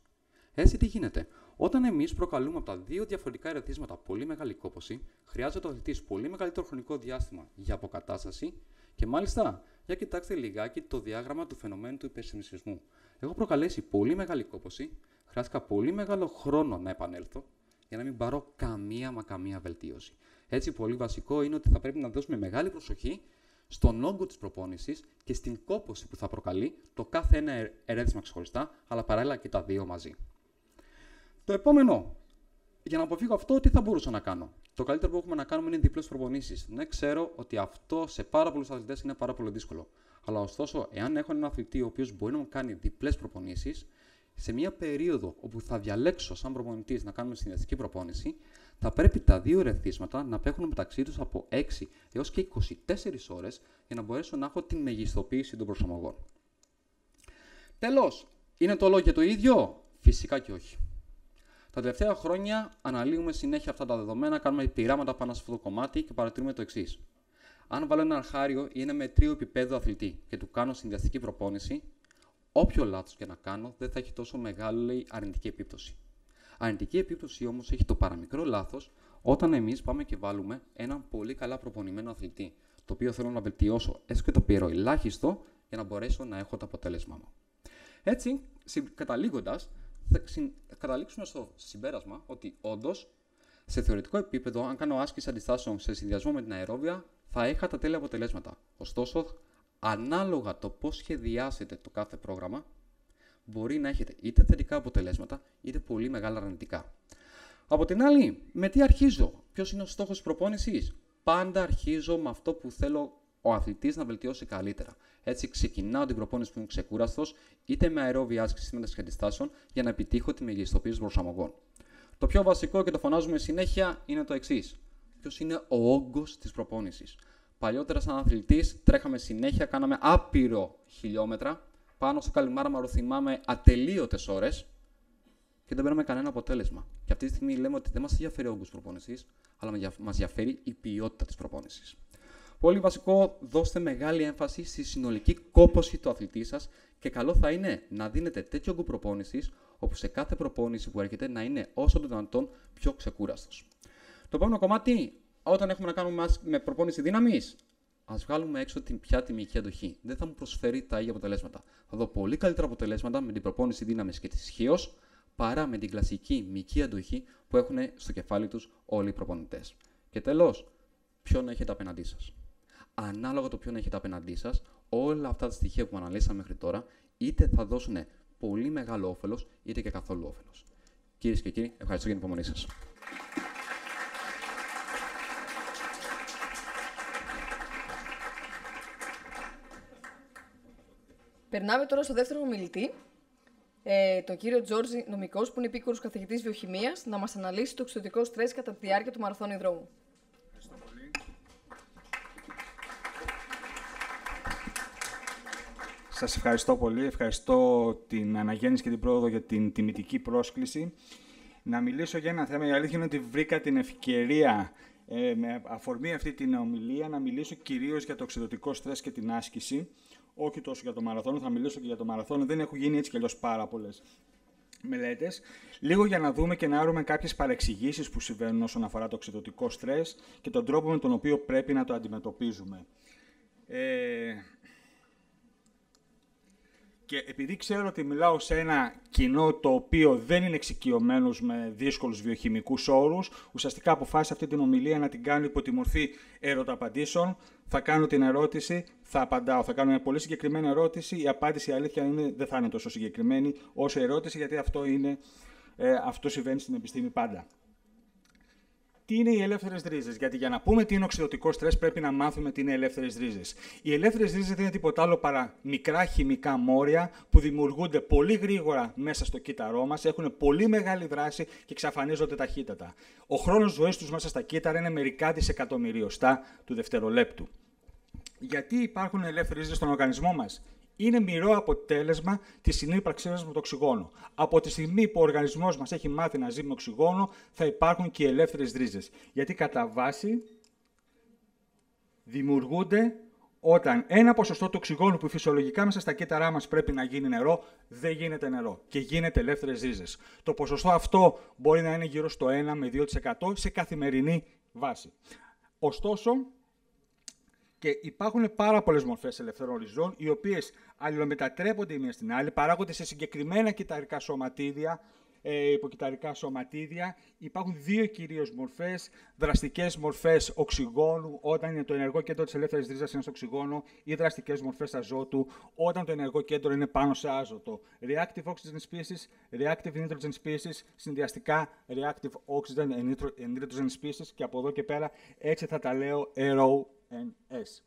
Έτσι τι γίνεται; Όταν εμείς προκαλούμε από τα δύο διαφορετικά ερεθίσματα πολύ μεγάλη κόπωση, χρειάζεται ο αθλητής πολύ μεγαλύτερο χρονικό διάστημα για αποκατάσταση και μάλιστα, για κοιτάξτε λιγάκι το διάγραμμα του φαινομένου του υπερσυνισισμού. Έχω προκαλέσει πολύ μεγάλη κόπωση, χρειάστηκα πολύ μεγάλο χρόνο να επανέλθω για να μην πάρω καμία μα καμία βελτίωση. Έτσι, πολύ βασικό είναι ότι θα πρέπει να δώσουμε μεγάλη προσοχή στον όγκο της προπόνησης και στην κόπωση που θα προκαλεί το κάθε ένα ερέθισμα ξεχωριστά, αλλά παράλληλα και τα δύο μαζί. Το επόμενο, για να αποφύγω αυτό, τι θα μπορούσα να κάνω; Το καλύτερο που έχουμε να κάνουμε είναι διπλές προπονήσεις. Ναι, ξέρω ότι αυτό σε πάρα πολλούς αθλητές είναι πάρα πολύ δύσκολο. Αλλά ωστόσο, εάν έχω έναν αθλητή ο οποίος μπορεί να μου κάνει διπλές προπονήσεις, σε μια περίοδο όπου θα διαλέξω σαν προπονητής να κάνουμε συνδυαστική προπόνηση, θα πρέπει τα δύο ρεθίσματα να απέχουν μεταξύ τους από 6 έως και 24 ώρες για να μπορέσω να έχω την μεγιστοποίηση των προσαρμογών. Τέλος, είναι το λόγο το ίδιο, φυσικά και όχι. Τα τελευταία χρόνια αναλύουμε συνέχεια αυτά τα δεδομένα, κάνουμε πειράματα πάνω σε αυτό το κομμάτι και παρατηρούμε το εξής. Αν βάλω ένα αρχάριο ή ένα μετρίο επίπεδο αθλητή και του κάνω συνδυαστική προπόνηση, όποιο λάθος και να κάνω δεν θα έχει τόσο μεγάλη αρνητική επίπτωση. Αρνητική επίπτωση όμως έχει το παραμικρό λάθος όταν εμείς πάμε και βάλουμε έναν πολύ καλά προπονημένο αθλητή, το οποίο θέλω να βελτιώσω έστω και το πήρω ελάχιστο για να μπορέσω να έχω το αποτέλεσμά μου. Έτσι, καταλήγοντας, θα καταλήξουμε στο συμπέρασμα ότι όντως σε θεωρητικό επίπεδο, αν κάνω άσκηση αντιστάσεων σε συνδυασμό με την αερόβια, θα είχα τα τέλεια αποτελέσματα. Ωστόσο, ανάλογα το πώς σχεδιάσετε το κάθε πρόγραμμα, μπορεί να έχετε είτε θετικά αποτελέσματα, είτε πολύ μεγάλα αρνητικά. Από την άλλη, με τι αρχίζω, ποιος είναι ο στόχος της προπόνησης; Πάντα αρχίζω με αυτό που θέλω ο αθλητής να βελτιώσει καλύτερα. Έτσι, ξεκινάω την προπόνηση που είμαι ξεκούραστος, είτε με αερόβια άσκηση με αντιστάσεων, για να επιτύχω τη μεγιστοποίηση των προσαρμογών. Το πιο βασικό και το φωνάζουμε συνέχεια είναι το εξής. Ποιος είναι ο όγκος της προπόνησης; Παλιότερα, σαν αθλητής, τρέχαμε συνέχεια, κάναμε άπειρο χιλιόμετρα. Πάνω στο καλυμάραμα το θυμάμαι ατελείωτες ώρες και δεν παίρνουμε κανένα αποτέλεσμα. Και αυτή τη στιγμή λέμε ότι δεν μας ενδιαφέρει ο όγκος προπόνησης, αλλά μας ενδιαφέρει η ποιότητα της προπόνησης. Πολύ βασικό, δώστε μεγάλη έμφαση στη συνολική κόπωση του αθλητή σας και καλό θα είναι να δίνετε τέτοιο όγκο προπόνησης, όπου σε κάθε προπόνηση που έρχεται να είναι όσο το δυνατόν πιο ξεκούραστος. Το επόμενο κομμάτι, όταν έχουμε να κάνουμε με προπόνηση δύναμης, ας βγάλουμε έξω την πια τιμική αντοχή. Δεν θα μου προσφέρει τα ίδια αποτελέσματα. Θα δω πολύ καλύτερα αποτελέσματα με την προπόνηση δύναμης και της ισχύω παρά με την κλασική μυκή αντοχή που έχουν στο κεφάλι τους όλοι οι προπονητές. Και τέλος, ποιον έχετε απέναντί σας; Ανάλογα το ποιον έχετε απέναντί σας, όλα αυτά τα στοιχεία που αναλύσαμε μέχρι τώρα, είτε θα δώσουν πολύ μεγάλο όφελος, είτε και καθόλου όφελος. Κυρίες και κύριοι, ευχαριστώ για την υπομονή σας. Περνάμε τώρα στο δεύτερο ομιλητή, ε, τον κύριο Τζόρζι Νομικός, που είναι επίκουρος καθηγητής βιοχημίας, να μας αναλύσει το εξωτικό στρες κατά τη διάρκεια του μαραθώνιου δρόμου. Σας ευχαριστώ πολύ. Ευχαριστώ την Αναγέννηση και την Πρόοδο για την τιμητική πρόσκληση. Να μιλήσω για ένα θέμα. Η αλήθεια είναι ότι βρήκα την ευκαιρία ε, με αφορμή αυτή την ομιλία να μιλήσω κυρίως για το εξεδοτικό στρες και την άσκηση. Όχι τόσο για το μαραθώνιο, θα μιλήσω και για το μαραθώνιο. Δεν έχουν γίνει έτσι κι αλλιώς πάρα πολλές μελέτες. Λίγο για να δούμε και να άρουμε κάποιες παρεξηγήσεις που συμβαίνουν όσον αφορά το εξεδοτικό στρες και τον τρόπο με τον οποίο πρέπει να το αντιμετωπίζουμε. Ε, και επειδή ξέρω ότι μιλάω σε ένα κοινό το οποίο δεν είναι εξοικειωμένος με δύσκολους βιοχημικούς όρους, ουσιαστικά αποφάσισα αυτή την ομιλία να την κάνω υπό τη μορφή έρωτα-απαντήσεων. Θα κάνω την ερώτηση, θα απαντάω. Θα κάνω μια πολύ συγκεκριμένη ερώτηση. Η απάντηση, η αλήθεια είναι, δεν θα είναι τόσο συγκεκριμένη όσο η ερώτηση, γιατί αυτό, είναι, ε, αυτό συμβαίνει στην επιστήμη πάντα τι είναι οι ελεύθερες ρίζες. Γιατί για να πούμε τι είναι οξυδοτικό στρες, πρέπει να μάθουμε τι είναι ελεύθερες ρίζες. Οι ελεύθερες ρίζες δεν είναι τίποτα άλλο παρά μικρά χημικά μόρια που δημιουργούνται πολύ γρήγορα μέσα στο κύτταρό μας, έχουν πολύ μεγάλη δράση και εξαφανίζονται ταχύτατα. Ο χρόνος ζωής τους μέσα στα κύτταρα είναι μερικά δισεκατομμυριωστά του δευτερολέπτου. Γιατί υπάρχουν ελεύθερες ρίζες στον οργανισμό μας, είναι μοιραίο αποτέλεσμα της συνύπαρξή μα με το οξυγόνο. Από τη στιγμή που ο οργανισμός μας έχει μάθει να ζει με οξυγόνο, θα υπάρχουν και οι ελεύθερες ρίζες. Γιατί κατά βάση δημιουργούνται όταν ένα ποσοστό του οξυγόνου που φυσιολογικά μέσα στα κύτταρά μας πρέπει να γίνει νερό, δεν γίνεται νερό και γίνεται ελεύθερες ρίζες. Το ποσοστό αυτό μπορεί να είναι γύρω στο 1 με 2% σε καθημερινή βάση. Ωστόσο, και υπάρχουν πάρα πολλές μορφές ελευθερών ριζών, οι οποίες αλληλομετατρέπονται η μία στην άλλη, παράγονται σε συγκεκριμένα κυταρικά σωματίδια, ε, υποκυταρικά σωματίδια. Υπάρχουν δύο κυρίως μορφές, δραστικές μορφές οξυγόνου, όταν είναι το ενεργό κέντρο της ελεύθερης ρίζας είναι στο οξυγόνο, ή δραστικές μορφές αζότου, όταν το ενεργό κέντρο είναι πάνω σε άζωτο. Reactive oxygen species, reactive nitrogen species, συνδυαστικά reactive oxygen and nitrogen species και από εδώ και πέρα έτσι θα τα λέω RONS.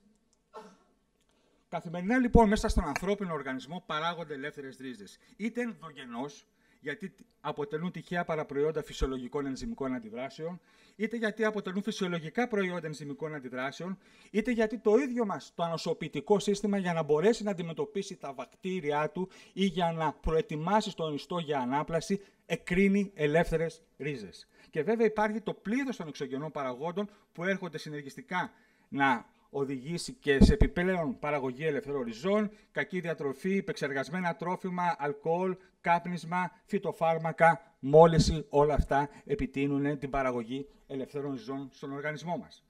Καθημερινά λοιπόν μέσα στον ανθρώπινο οργανισμό παράγονται ελεύθερες ρίζες, είτε ενδογενώς, γιατί αποτελούν τυχαία παραπροϊόντα φυσιολογικών ενζημικών αντιδράσεων, είτε γιατί αποτελούν φυσιολογικά προϊόντα ενζημικών αντιδράσεων, είτε γιατί το ίδιο μας το ανοσοποιητικό σύστημα για να μπορέσει να αντιμετωπίσει τα βακτήριά του ή για να προετοιμάσει τον ιστό για ανάπλαση, εκρίνει ελεύθερες ρίζες. Και βέβαια υπάρχει το πλήθος των εξωγενών παραγόντων που έρχονται συνεργιστικά να οδηγήσει και σε επιπλέον παραγωγή ελευθερών ριζών, κακή διατροφή, υπεξεργασμένα τρόφιμα, αλκοόλ, κάπνισμα, φυτοφάρμακα, μόλυση, όλα αυτά επιτείνουν την παραγωγή ελευθερών ζώων στον οργανισμό μας.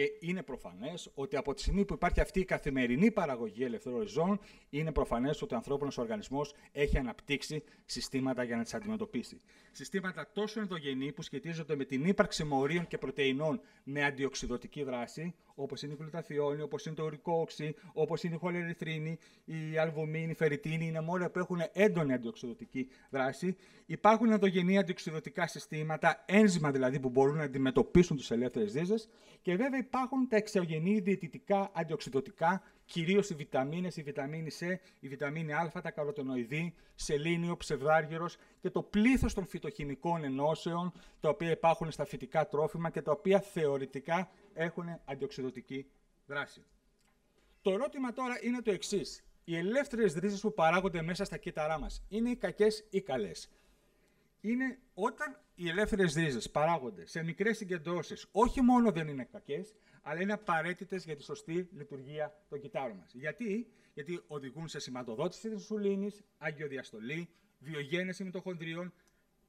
Και είναι προφανές ότι από τη στιγμή που υπάρχει αυτή η καθημερινή παραγωγή ελευθερών ζώων, είναι προφανές ότι ο ανθρώπινος οργανισμός έχει αναπτύξει συστήματα για να τις αντιμετωπίσει. Συστήματα τόσο ενδογενή που σχετίζονται με την ύπαρξη μορίων και πρωτεϊνών με αντιοξυδοτική δράση, όπως είναι η γλουταθιόνη, όπως είναι το ορικό οξύ, όπως είναι η χολερηθρίνη, η αλβουμίνη, η φεριτίνη, είναι μόρια που έχουν έντονη αντιοξυδοτική δράση. Υπάρχουν ενδογενή αντιοξυδοτικά συστήματα, ένζημα δηλαδή που μπορούν να αντιμετωπίσουν τι ελεύθερες ρίζες. Και βέβαια υπάρχουν τα εξωγενή διαιτητικά αντιοξυδοτικά, κυρίως οι βιταμίνες, η βιταμίνη C, η βιταμίνη Α, τα καροτενοειδή, σελήνιο, ψευδάργυρος και το πλήθος των φυτοχημικών ενώσεων τα οποία υπάρχουν στα φυτικά τρόφιμα και τα οποία θεωρητικά έχουν αντιοξυδοτική δράση. Το ερώτημα τώρα είναι το εξής. Οι ελεύθερες ρίζες που παράγονται μέσα στα κύτταρά μας είναι οι κακές ή καλές; Είναι όταν οι ελεύθερες ρίζες παράγονται σε μικρές συγκεντρώσεις, όχι μόνο δεν είναι κακές, αλλά είναι απαραίτητες για τη σωστή λειτουργία των κυτάρων μας. Γιατί; Γιατί οδηγούν σε σηματοδότηση της ινσουλίνης, αγιοδιαστολή, βιογένεση μυτοχονδρίων,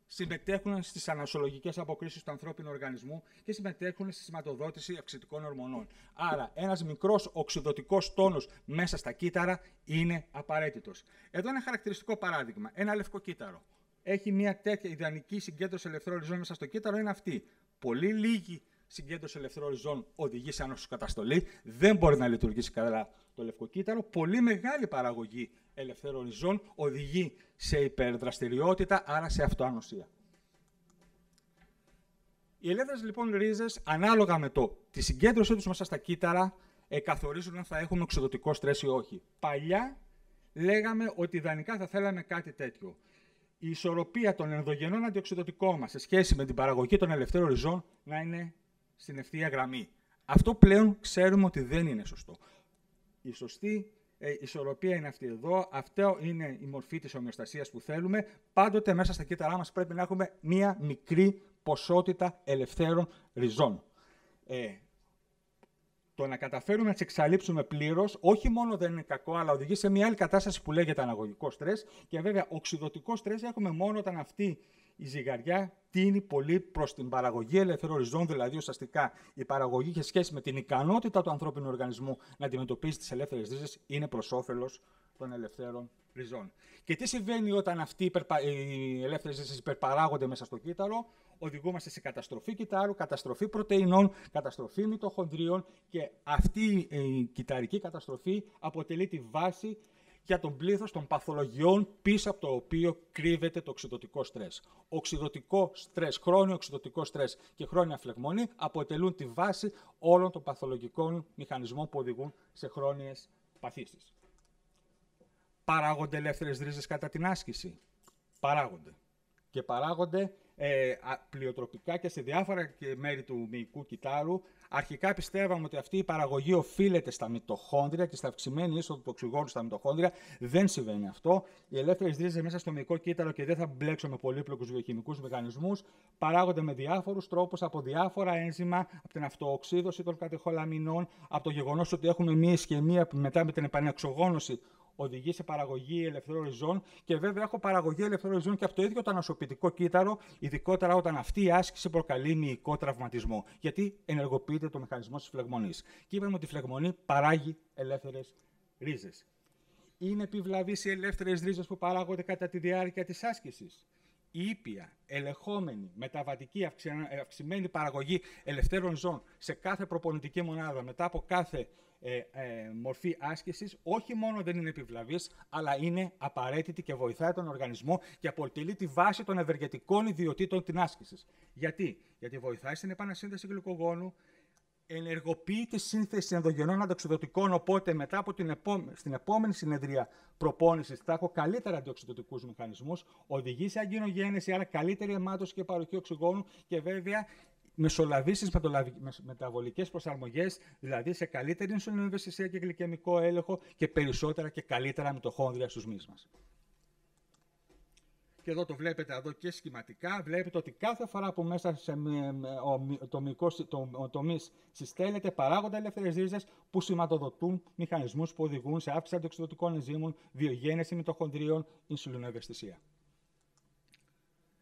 συμμετέχουν στις ανασολογικές αποκρίσεις του ανθρώπινου οργανισμού και συμμετέχουν στη σηματοδότηση αυξητικών ορμονών. Άρα, ένας μικρός οξυδοτικός τόνος μέσα στα κύτταρα είναι απαραίτητος. Εδώ ένα χαρακτηριστικό παράδειγμα. Ένα λευκό κύτταρο. Έχει μια τέτοια ιδανική συγκέντρωση ελευθερών ριζών μέσα στο κύτταρο, είναι αυτή. Πολύ λίγη συγκέντρωση ελευθερών ριζών οδηγεί σε ανοσοκαταστολή. Δεν μπορεί να λειτουργήσει καλά το λευκό κύτταρο. Πολύ μεγάλη παραγωγή ελευθέρων ριζών οδηγεί σε υπερδραστηριότητα, άρα σε αυτοανοσία. Οι ελεύθερες λοιπόν ρίζες, ανάλογα με το τη συγκέντρωσή τους μέσα στα κύτταρα, ε, καθορίζουν αν θα έχουμε οξυδοτικό στρες ή όχι. Παλιά λέγαμε ότι ιδανικά θα θέλαμε κάτι τέτοιο. Η ισορροπία των ενδογενών αντιοξυδοτικών μας σε σχέση με την παραγωγή των ελευθέρων ριζών να είναι στην ευθεία γραμμή. Αυτό πλέον ξέρουμε ότι δεν είναι σωστό. Η σωστή ε, ισορροπία είναι αυτή εδώ. Αυτό είναι η μορφή της ομοιοστασίας που θέλουμε. Πάντοτε μέσα στα κύτταρά μας πρέπει να έχουμε μία μικρή ποσότητα ελευθέρων ριζών. Ε, το να καταφέρουμε να τις εξαλείψουμε πλήρως, όχι μόνο δεν είναι κακό, αλλά οδηγεί σε μια άλλη κατάσταση που λέγεται αναγωγικό στρες. Και βέβαια, οξυδοτικό στρες έχουμε μόνο όταν αυτή η ζυγαριά τίνει πολύ προς την παραγωγή ελεύθερων ριζών, δηλαδή ουσιαστικά η παραγωγή έχει σχέση με την ικανότητα του ανθρώπινου οργανισμού να αντιμετωπίσει τις ελεύθερες ρίζες, είναι προς όφελος των ελευθέρων ριζών. Και τι συμβαίνει όταν αυτοί οι ελεύθερες ρίζες υπερπαράγονται μέσα στο κύτταρο, οδηγούμαστε σε καταστροφή κυτάρου, καταστροφή πρωτεϊνών, καταστροφή μυτοχονδρίων και αυτή η κυταρική καταστροφή αποτελεί τη βάση για τον πλήθος των παθολογιών πίσω από το οποίο κρύβεται το οξυδοτικό στρες. Οξυδοτικό στρες, χρόνιο οξυδοτικό στρες και χρόνια φλεγμονή αποτελούν τη βάση όλων των παθολογικών μηχανισμών που οδηγούν σε χρόνιες παθήσεις. Παράγονται ελεύθερες ρίζες κατά την άσκηση. Παράγονται. Και παράγονται ε, πλειοτροπικά και σε διάφορα μέρη του μυϊκού κυτάρου. Αρχικά πιστεύαμε ότι αυτή η παραγωγή οφείλεται στα μυτοχόνδρια και στα αυξημένη είσοδο του οξυγόνου στα μυτοχόνδρια. Δεν συμβαίνει αυτό. Οι ελεύθερες ρίζες μέσα στο μυϊκό κύτταρο και δεν θα μπλέξω με πολύπλοκους βιοχημικούς μηχανισμούς παράγονται με διάφορους τρόπους από διάφορα ένζημα, από την αυτοοξύδωση των κατεχολαμινών, από το γεγονός ότι έχουμε μία ισχυμία που μετά με την επανεξογόνωση οδηγεί σε παραγωγή ελευθερών ριζών και βέβαια έχω παραγωγή ελευθερών ριζών και από το ίδιο το ανασωπητικό κύτταρο, ειδικότερα όταν αυτή η άσκηση προκαλεί μυϊκό τραυματισμό. Γιατί ενεργοποιείται το μηχανισμό της φλεγμονής. Και είπαμε ότι η φλεγμονή παράγει ελεύθερες ρίζες. Είναι επιβλαβείς οι ελεύθερες ρίζες που παράγονται κατά τη διάρκεια της άσκησης. Η ήπια, ελεγχόμενη, μεταβατική, αυξημένη παραγωγή ελευθέρων ζώων σε κάθε προπονητική μονάδα μετά από κάθε ε, ε, μορφή άσκησης όχι μόνο δεν είναι επιβλαβής, αλλά είναι απαραίτητη και βοηθάει τον οργανισμό και αποτελεί τη βάση των ευεργετικών ιδιωτήτων την άσκησης. Γιατί; Γιατί βοηθάει στην επανασύνδεση γλυκογόνου, ενεργοποιεί τη σύνθεση ενδογενών αντοξιδοτικών, οπότε μετά από την επόμενη, στην επόμενη συνεδρία προπόνησης θα έχω καλύτερα αντιοξυδοτικούς μηχανισμούς, οδηγεί σε αγκινογένεση, άρα καλύτερη αιμάτωση και παροχή οξυγόνου και βέβαια μεσολαβήσεις μεταβολικές προσαρμογές, δηλαδή σε καλύτερη ινσουλινοβαισθησία και γλυκαιμικό έλεγχο και περισσότερα και καλύτερα μυτοχόνδρια στους μυς μας. Και εδώ το βλέπετε εδώ και σχηματικά. Βλέπετε ότι κάθε φορά που μέσα σε το, μυκό, το, το μυς συστέλλεται παράγοντα ελεύθερες ρίζες που σηματοδοτούν μηχανισμούς που οδηγούν σε αύξηση αντιοξυδοτικών ενζήμων, βιογένεση μυτοχονδρίων, ινσουλινοβαισθησία.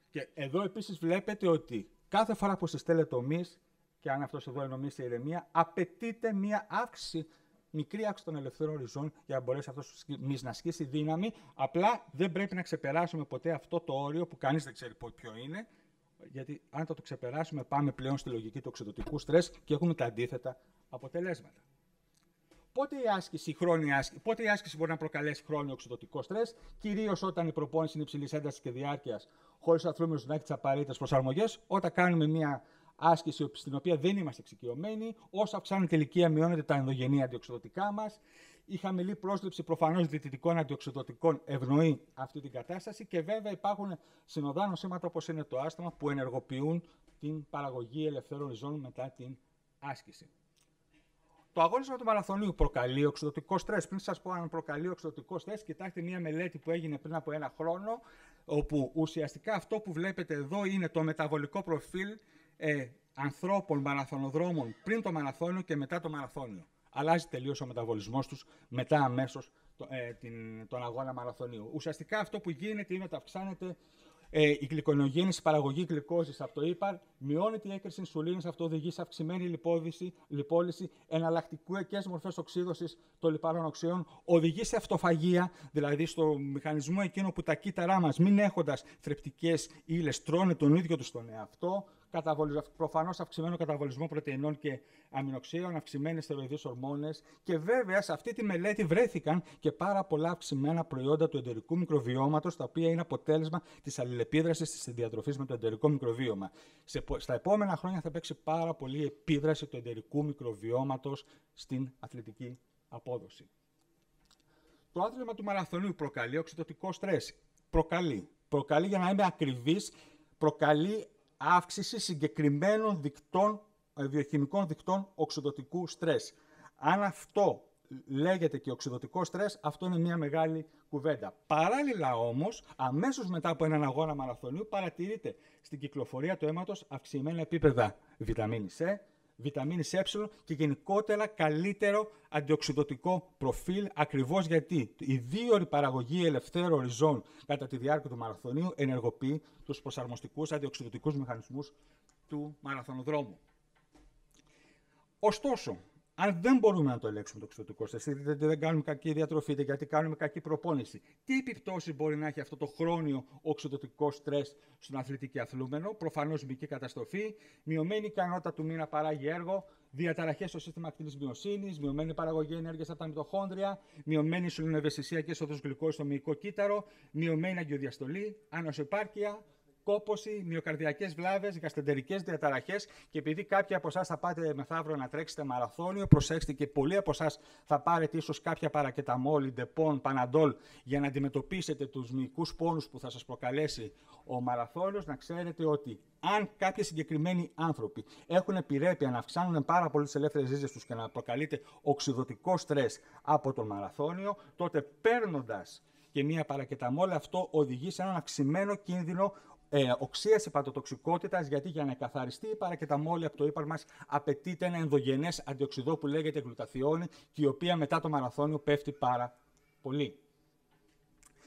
Και εδώ επίσης βλέπετε ότι Κάθε φορά που συστέλλεται ο μυς, και αν αυτός εδώ είναι σε ηρεμία, απαιτείται μία αύξηση, μικρή αύξηση των ελευθερών ριζών για να μπορέσει αυτός ο μυς να ασκήσει δύναμη. Απλά δεν πρέπει να ξεπεράσουμε ποτέ αυτό το όριο που κανείς δεν ξέρει ποιο είναι, γιατί αν το, το ξεπεράσουμε πάμε πλέον στη λογική του οξυδοτικού στρες και έχουμε τα αντίθετα αποτελέσματα. Πότε η άσκηση, η χρόνια άσκηση, πότε η άσκηση μπορεί να προκαλέσει χρόνιο οξυδοτικό στρες, κυρίως όταν η προπόνηση είναι υψηλής έντασης και διάρκειας, χωρίς ο ανθρώπινο να έχει τις απαραίτητε προσαρμογές, όταν κάνουμε μια άσκηση στην οποία δεν είμαστε εξοικειωμένοι, όσο αυξάνεται η ηλικία, μειώνεται τα ενδογενή αντιοξυδοτικά μας. Η χαμηλή πρόσληψη προφανώς διαιτητικών αντιοξυδοτικών ευνοεί αυτή την κατάσταση και βέβαια υπάρχουν συνοδά νοσήματα όπως είναι το άστομα που ενεργοποιούν την παραγωγή ελευθέρων ζώνων μετά την άσκηση. Το αγώνισμα του μαραθωνίου προκαλεί οξυδοτικό στρες. Πριν σας πω αν προκαλεί οξυδοτικό στρες, κοιτάξτε μια μελέτη που έγινε πριν από ένα χρόνο, όπου ουσιαστικά αυτό που βλέπετε εδώ είναι το μεταβολικό προφίλ ε, ανθρώπων μαραθωνοδρόμων πριν το μαραθώνιο και μετά το μαραθώνιο. Αλλάζει τελείως ο μεταβολισμός τους μετά αμέσως το, ε, τον αγώνα μαραθωνίου. Ουσιαστικά αυτό που γίνεται είναι ότι αυξάνεται ε, η γλυκονογέννηση, παραγωγή γλυκόζης από το ύπαρ, μειώνει την έκρηση ινσουλίνη, αυτό οδηγεί σε αυξημένη λιπόδηση, λιπόλυση, εναλλακτικέ μορφές οξύδωσης των λιπάρων οξύων, οδηγεί σε αυτοφαγία, δηλαδή στο μηχανισμό εκείνο που τα κύτταρά μας, μην έχοντας θρεπτικές ύλες, τρώνε τον ίδιο τους τον εαυτό, προφανώς αυξημένο καταβολισμό πρωτεϊνών και αμινοξίων, αυξημένες στεροειδεί ορμόνες και βέβαια σε αυτή τη μελέτη βρέθηκαν και πάρα πολλά αυξημένα προϊόντα του εντερικού μικροβιώματος, τα οποία είναι αποτέλεσμα της αλληλεπίδρασης της διατροφής με το εντερικό μικροβίωμα. Σε, στα επόμενα χρόνια θα παίξει πάρα πολύ επίδραση του εντερικού μικροβιώματος στην αθλητική απόδοση. Το άθλημα του μαραθωνίου προκαλεί οξυδοτικό στρες. Προκαλεί. Προκαλεί, για να είμαι ακριβής, προκαλεί αύξηση συγκεκριμένων δικτών, ε, βιοχημικών δικτών οξυδοτικού στρες. Αν αυτό λέγεται και οξυδοτικό στρες, αυτό είναι μια μεγάλη κουβέντα. Παράλληλα όμως, αμέσως μετά από έναν αγώνα μαραθωνίου, παρατηρείται στην κυκλοφορία του αίματος αυξημένα επίπεδα βιταμίνης Ε, βιταμίνη ε και γενικότερα καλύτερο αντιοξυδοτικό προφίλ ακριβώς γιατί η δύο παραγωγή ελευθέρων ριζών κατά τη διάρκεια του μαραθωνίου ενεργοποιεί τους προσαρμοστικούς αντιοξυδοτικούς μηχανισμούς του μαραθωνοδρόμου. Ωστόσο, αν δεν μπορούμε να το ελέγξουμε το οξυδοτικό στρες, είτε δεν κάνουμε κακή διατροφή, είτε γιατί κάνουμε κακή προπόνηση, τι επιπτώσεις μπορεί να έχει αυτό το χρόνιο οξυδοτικό στρες στον αθλητική αθλούμενο, προφανώς μυϊκή καταστροφή, μειωμένη ικανότητα του μήνα παράγει έργο, διαταραχές στο σύστημα ακτινής μειοσύνης, μειωμένη παραγωγή ενέργειας από τα μυτοχόνδρια, μειωμένη σουλινοβαισθησία και έσοδος γλυκός στο μυϊκό κύτταρο, μειωμένη αγκιοδιαστολή, ανοσοπάρκεια, κόπωση, μυοκαρδιακές βλάβες, γαστρεντερικές διαταραχές. Και επειδή κάποιοι από εσάς θα πάτε μεθαύριο να τρέξετε μαραθώνιο, προσέξτε και πολλοί από εσάς θα πάρετε ίσως κάποια παρακεταμόλη, Ντεπόν, Παναντόλ για να αντιμετωπίσετε τους μυϊκούς πόνους που θα σας προκαλέσει ο μαραθώνιος. Να ξέρετε ότι αν κάποιοι συγκεκριμένοι άνθρωποι έχουν επιρρέπεια να αυξάνουν πάρα πολύ τις ελεύθερες ρίζες τους και να προκαλείται οξειδωτικό στρες από τον μαραθώνιο, τότε παίρνοντας και μία παρακεταμόλη, αυτό οδηγεί σε έναν αυξημένο κίνδυνο ε, οξίας υπατοτοξικότητας, γιατί για να καθαριστεί η παρακεταμόλη από το ύπαρ μας απαιτείται ένα ενδογενές αντιοξυδό που λέγεται γλουταθιόνη και η οποία μετά το μαραθώνιο πέφτει πάρα πολύ.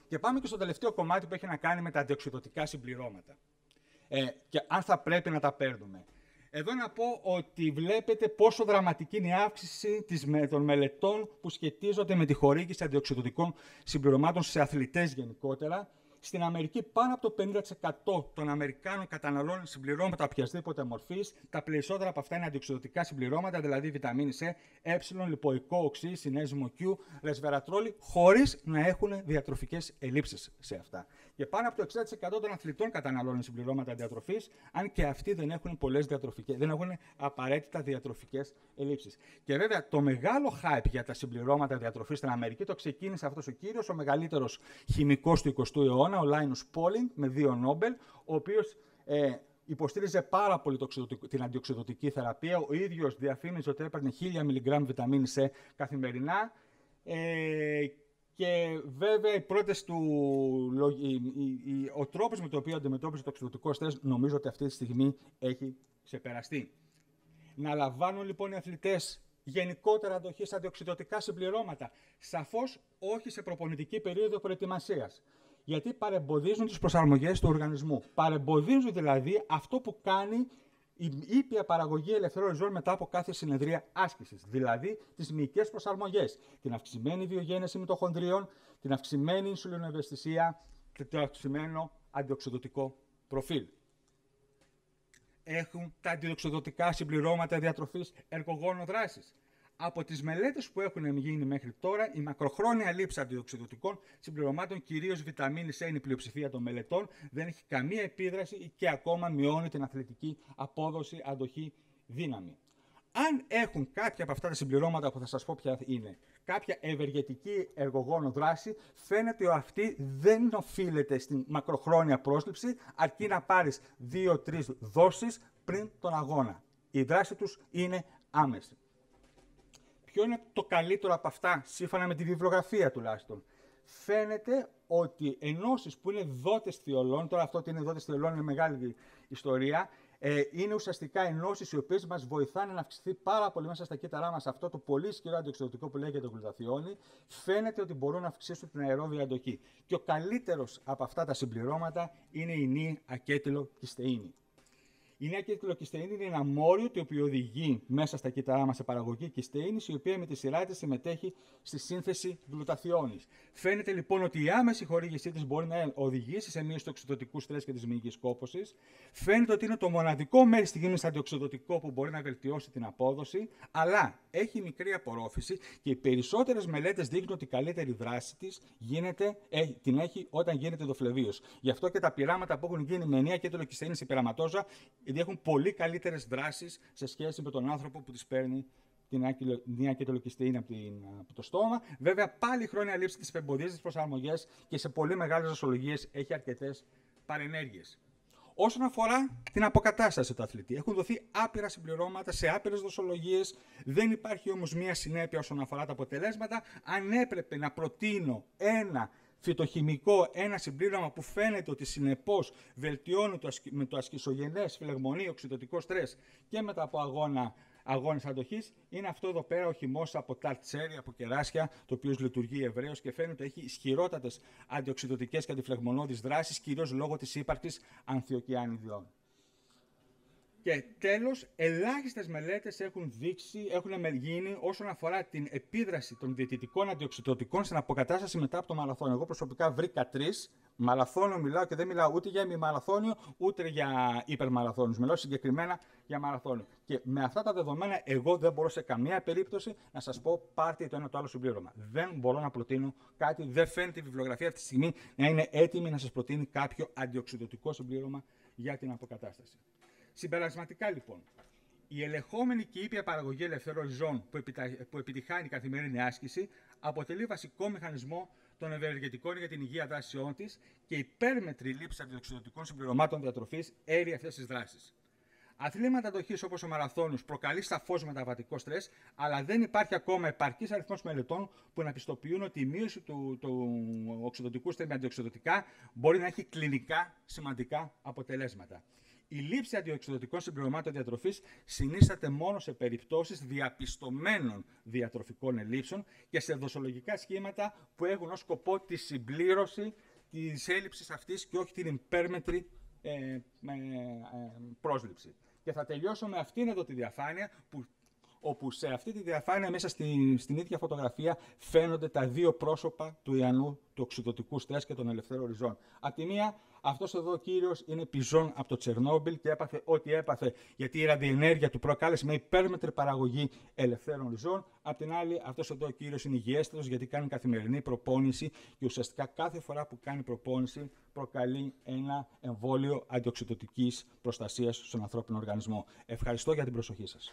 Και πάμε και στο τελευταίο κομμάτι που έχει να κάνει με τα αντιοξυδοτικά συμπληρώματα. Ε, και αν θα πρέπει να τα παίρνουμε. Εδώ να πω ότι βλέπετε πόσο δραματική είναι η αύξηση των μελετών που σχετίζονται με τη χορήγηση αντιοξυδοτικών συμπληρωμάτων σε αθλητές γενικότερα. Στην Αμερική, πάνω από το 50% των Αμερικάνων καταναλώνουν συμπληρώματα οποιασδήποτε μορφής. Τα περισσότερα από αυτά είναι αντιοξυδοτικά συμπληρώματα, δηλαδή βιταμίνη C, ε, λιποϊκό οξύ, συνέζυμο Q, ρεσβερατρόλη, χωρίς να έχουν διατροφικές ελλείψεις σε αυτά. Και πάνω από το 60% των αθλητών καταναλώνουν συμπληρώματα διατροφής, αν και αυτοί δεν έχουν πολλές διατροφικές, δεν έχουν απαραίτητα διατροφικές ελλείψεις. Και βέβαια το μεγάλο hype για τα συμπληρώματα διατροφής στην Αμερική το ξεκίνησε αυτός ο κύριος, ο μεγαλύτερος χημικός του 20ου αιώνα, ο Λάινους Πόλινγκ, με δύο Νόμπελ, ο οποίος ε, υποστήριζε πάρα πολύ το την αντιοξυδοτική θεραπεία. Ο ίδιος διαφήμιζε ότι έπαιρνε 1000 μιλιγκράμμ βιταμίνη C καθημερινά. Ε, και βέβαια οι πρώτες του, ο τρόπος με τον οποίο αντιμετώπιζε το οξυδοτικό στρες νομίζω ότι αυτή τη στιγμή έχει ξεπεραστεί. Να λαμβάνουν λοιπόν οι αθλητές γενικότερα αντοχή σε αντιοξυδοτικά συμπληρώματα. Σαφώς όχι σε προπονητική περίοδο προετοιμασίας. Γιατί παρεμποδίζουν τις προσαρμογές του οργανισμού. Παρεμποδίζουν δηλαδή αυτό που κάνει η ήπια παραγωγή ελευθερών ζώων μετά από κάθε συνεδρία άσκησης. Δηλαδή τις μυϊκές προσαρμογές. Την αυξημένη βιογένεση μυτοχονδρίων, την αυξημένη ινσουλινοευαισθησία και το αυξημένο αντιοξυδοτικό προφίλ. Έχουν τα αντιοξυδοτικά συμπληρώματα διατροφής εργογόνο δράσης από τις μελέτες που έχουν γίνει μέχρι τώρα, η μακροχρόνια λήψη αντιοξυδοτικών συμπληρωμάτων, κυρίως βιταμίνης C, είναι η πλειοψηφία των μελετών, δεν έχει καμία επίδραση και ακόμα μειώνει την αθλητική απόδοση, αντοχή, δύναμη. Αν έχουν κάποια από αυτά τα συμπληρώματα που θα σας πω ποια είναι, κάποια ευεργετική εργογόνο δράση, φαίνεται ότι αυτή δεν οφείλεται στην μακροχρόνια πρόσληψη, αρκεί να πάρεις 2-3 δόσεις πριν τον αγώνα. Η δράση τους είναι άμεση. Ποιο είναι το καλύτερο από αυτά, σύμφωνα με τη βιβλιογραφία τουλάχιστον; Φαίνεται ότι ενώσεις που είναι δότες θειολών, τώρα αυτό ότι είναι δότες θειολών είναι μεγάλη ιστορία, ε, είναι ουσιαστικά ενώσεις οι οποίες μας βοηθάνε να αυξηθεί πάρα πολύ μέσα στα κύτταρά μας αυτό το πολύ ισχυρό αντιοξυδοτικό που λέγεται γλουταθιόνη. Φαίνεται ότι μπορούν να αυξήσουν την αερόβια αντοχή. Και ο καλύτερος από αυτά τα συμπληρώματα είναι η νη ακέτυλο κυστεΐνη. Η νέα κυκλοκυστεΐνη είναι ένα μόριο το οποίο οδηγεί μέσα στα κύτταρά μας σε παραγωγή κυστεΐνης, η οποία με τη σειρά της συμμετέχει στη σύνθεση γλουταθιόνη. Φαίνεται λοιπόν ότι η άμεση χορήγησή της μπορεί να οδηγήσει σε μείωση του οξυδοτικού στρες και της μυϊκής κόπωσης. Φαίνεται ότι είναι το μοναδικό μέρη στη γύμνη αντιοξυδοτικό που μπορεί να βελτιώσει την απόδοση, αλλά έχει μικρή απορρόφηση και οι περισσότερες μελέτες δείχνουν ότι η καλύτερη δράση της ε, την έχει όταν γίνεται το φλεβίο. Γι' αυτό και τα πειράματα που έχουν γίνει με νέα κυκλοκυστεΐνη σε πειραματόζα γιατί έχουν πολύ καλύτερες δράσεις σε σχέση με τον άνθρωπο που τις παίρνει την νέα κετολοκυστεΐνη από, από το στόμα. Βέβαια, πάλι η χρόνια λήψης της εμποδίζει τι προσαρμογές και σε πολύ μεγάλες δοσολογίε έχει αρκετές παρενέργειες. Όσον αφορά την αποκατάσταση του αθλητή, έχουν δοθεί άπειρα συμπληρώματα σε άπειρες δοσολογίες. Δεν υπάρχει όμως μία συνέπεια όσον αφορά τα αποτελέσματα. Αν έπρεπε να προτείνω ένα φυτοχημικό, ένα συμπλήρωμα που φαίνεται ότι συνεπώς βελτιώνει το, με το ασκησογενέ φλεγμονή, οξυδοτικό στρες και μετά από αγώνα αγώνες αντοχής, είναι αυτό εδώ πέρα ο χυμός από ταρτσέρι, από κεράσια, το οποίος λειτουργεί ευρέω και φαίνεται ότι έχει ισχυρότατες αντιοξυδοτικές και αντιφλεγμονώδεις δράσεις, κυρίως λόγω της ύπαρξη ανθιοκιάνιδιών. Και τέλος, ελάχιστες μελέτες έχουν δείξει, έχουν γίνει όσον αφορά την επίδραση των διαιτητικών αντιοξυδοτικών στην αποκατάσταση μετά από το μαραθώνιο. Εγώ προσωπικά βρήκα τρεις. Μαραθώνιο μιλάω και δεν μιλάω ούτε για ημιμαραθώνιο ούτε για υπερμαραθώνιους. Μιλάω συγκεκριμένα για μαραθώνιο. Και με αυτά τα δεδομένα, εγώ δεν μπορώ σε καμία περίπτωση να σας πω πάρτε το ένα το άλλο συμπλήρωμα. Δεν μπορώ να προτείνω κάτι, δεν φαίνεται η βιβλιογραφία αυτή τη στιγμή να είναι έτοιμη να σας προτείνει κάποιο αντιοξυδοτικό συμπλήρωμα για την αποκατάσταση. Συμπερασματικά λοιπόν, η ελεγχόμενη και ήπια παραγωγή ελευθέρων ζώων που, που επιτυχάνει η καθημερινή άσκηση αποτελεί βασικό μηχανισμό των ευεργετικών για την υγεία δράσεών της και η πέρμετρη λήψη αντιοξυδοτικών συμπληρωμάτων διατροφής έρει αυτές τις δράσεις. Αθλήματα αντοχής όπως ο μαραθώνιος προκαλεί σαφώς μεταβατικό στρες, αλλά δεν υπάρχει ακόμα επαρκής αριθμός μελετών που να πιστοποιούν ότι η μείωση του, του οξυδοτικού στρε με αντιοξυδοτικά μπορεί να έχει κλινικά σημαντικά αποτελέσματα. Η λήψη αντιοξυδοτικών συμπληρωμάτων διατροφής συνίσταται μόνο σε περιπτώσεις διαπιστωμένων διατροφικών ελλείψεων και σε δοσολογικά σχήματα που έχουν ως σκοπό τη συμπλήρωση της έλλειψης αυτής και όχι την υπέρμετρη ε, ε, ε, πρόσληψη. Και θα τελειώσω με αυτήν εδώ τη διαφάνεια που όπου σε αυτή τη διαφάνεια μέσα στη, στην ίδια φωτογραφία φαίνονται τα δύο πρόσωπα του Ιαννού, του οξυδοτικού στρες και των ελευθέρων ριζών. Απ' τη μία, αυτός εδώ ο κύριος είναι πιζόν από το Τσερνόμπιλ και έπαθε ό,τι έπαθε γιατί η ραδιενέργεια του προκάλεσε με υπέρμετρη παραγωγή ελευθέρων ριζών. Απ' την άλλη, αυτός εδώ ο κύριος είναι υγιέστερο γιατί κάνει καθημερινή προπόνηση και ουσιαστικά κάθε φορά που κάνει προπόνηση προκαλεί ένα εμβόλιο αντιοξυδοτικής προστασίας στον ανθρώπινο οργανισμό. Ευχαριστώ για την προσοχή σας.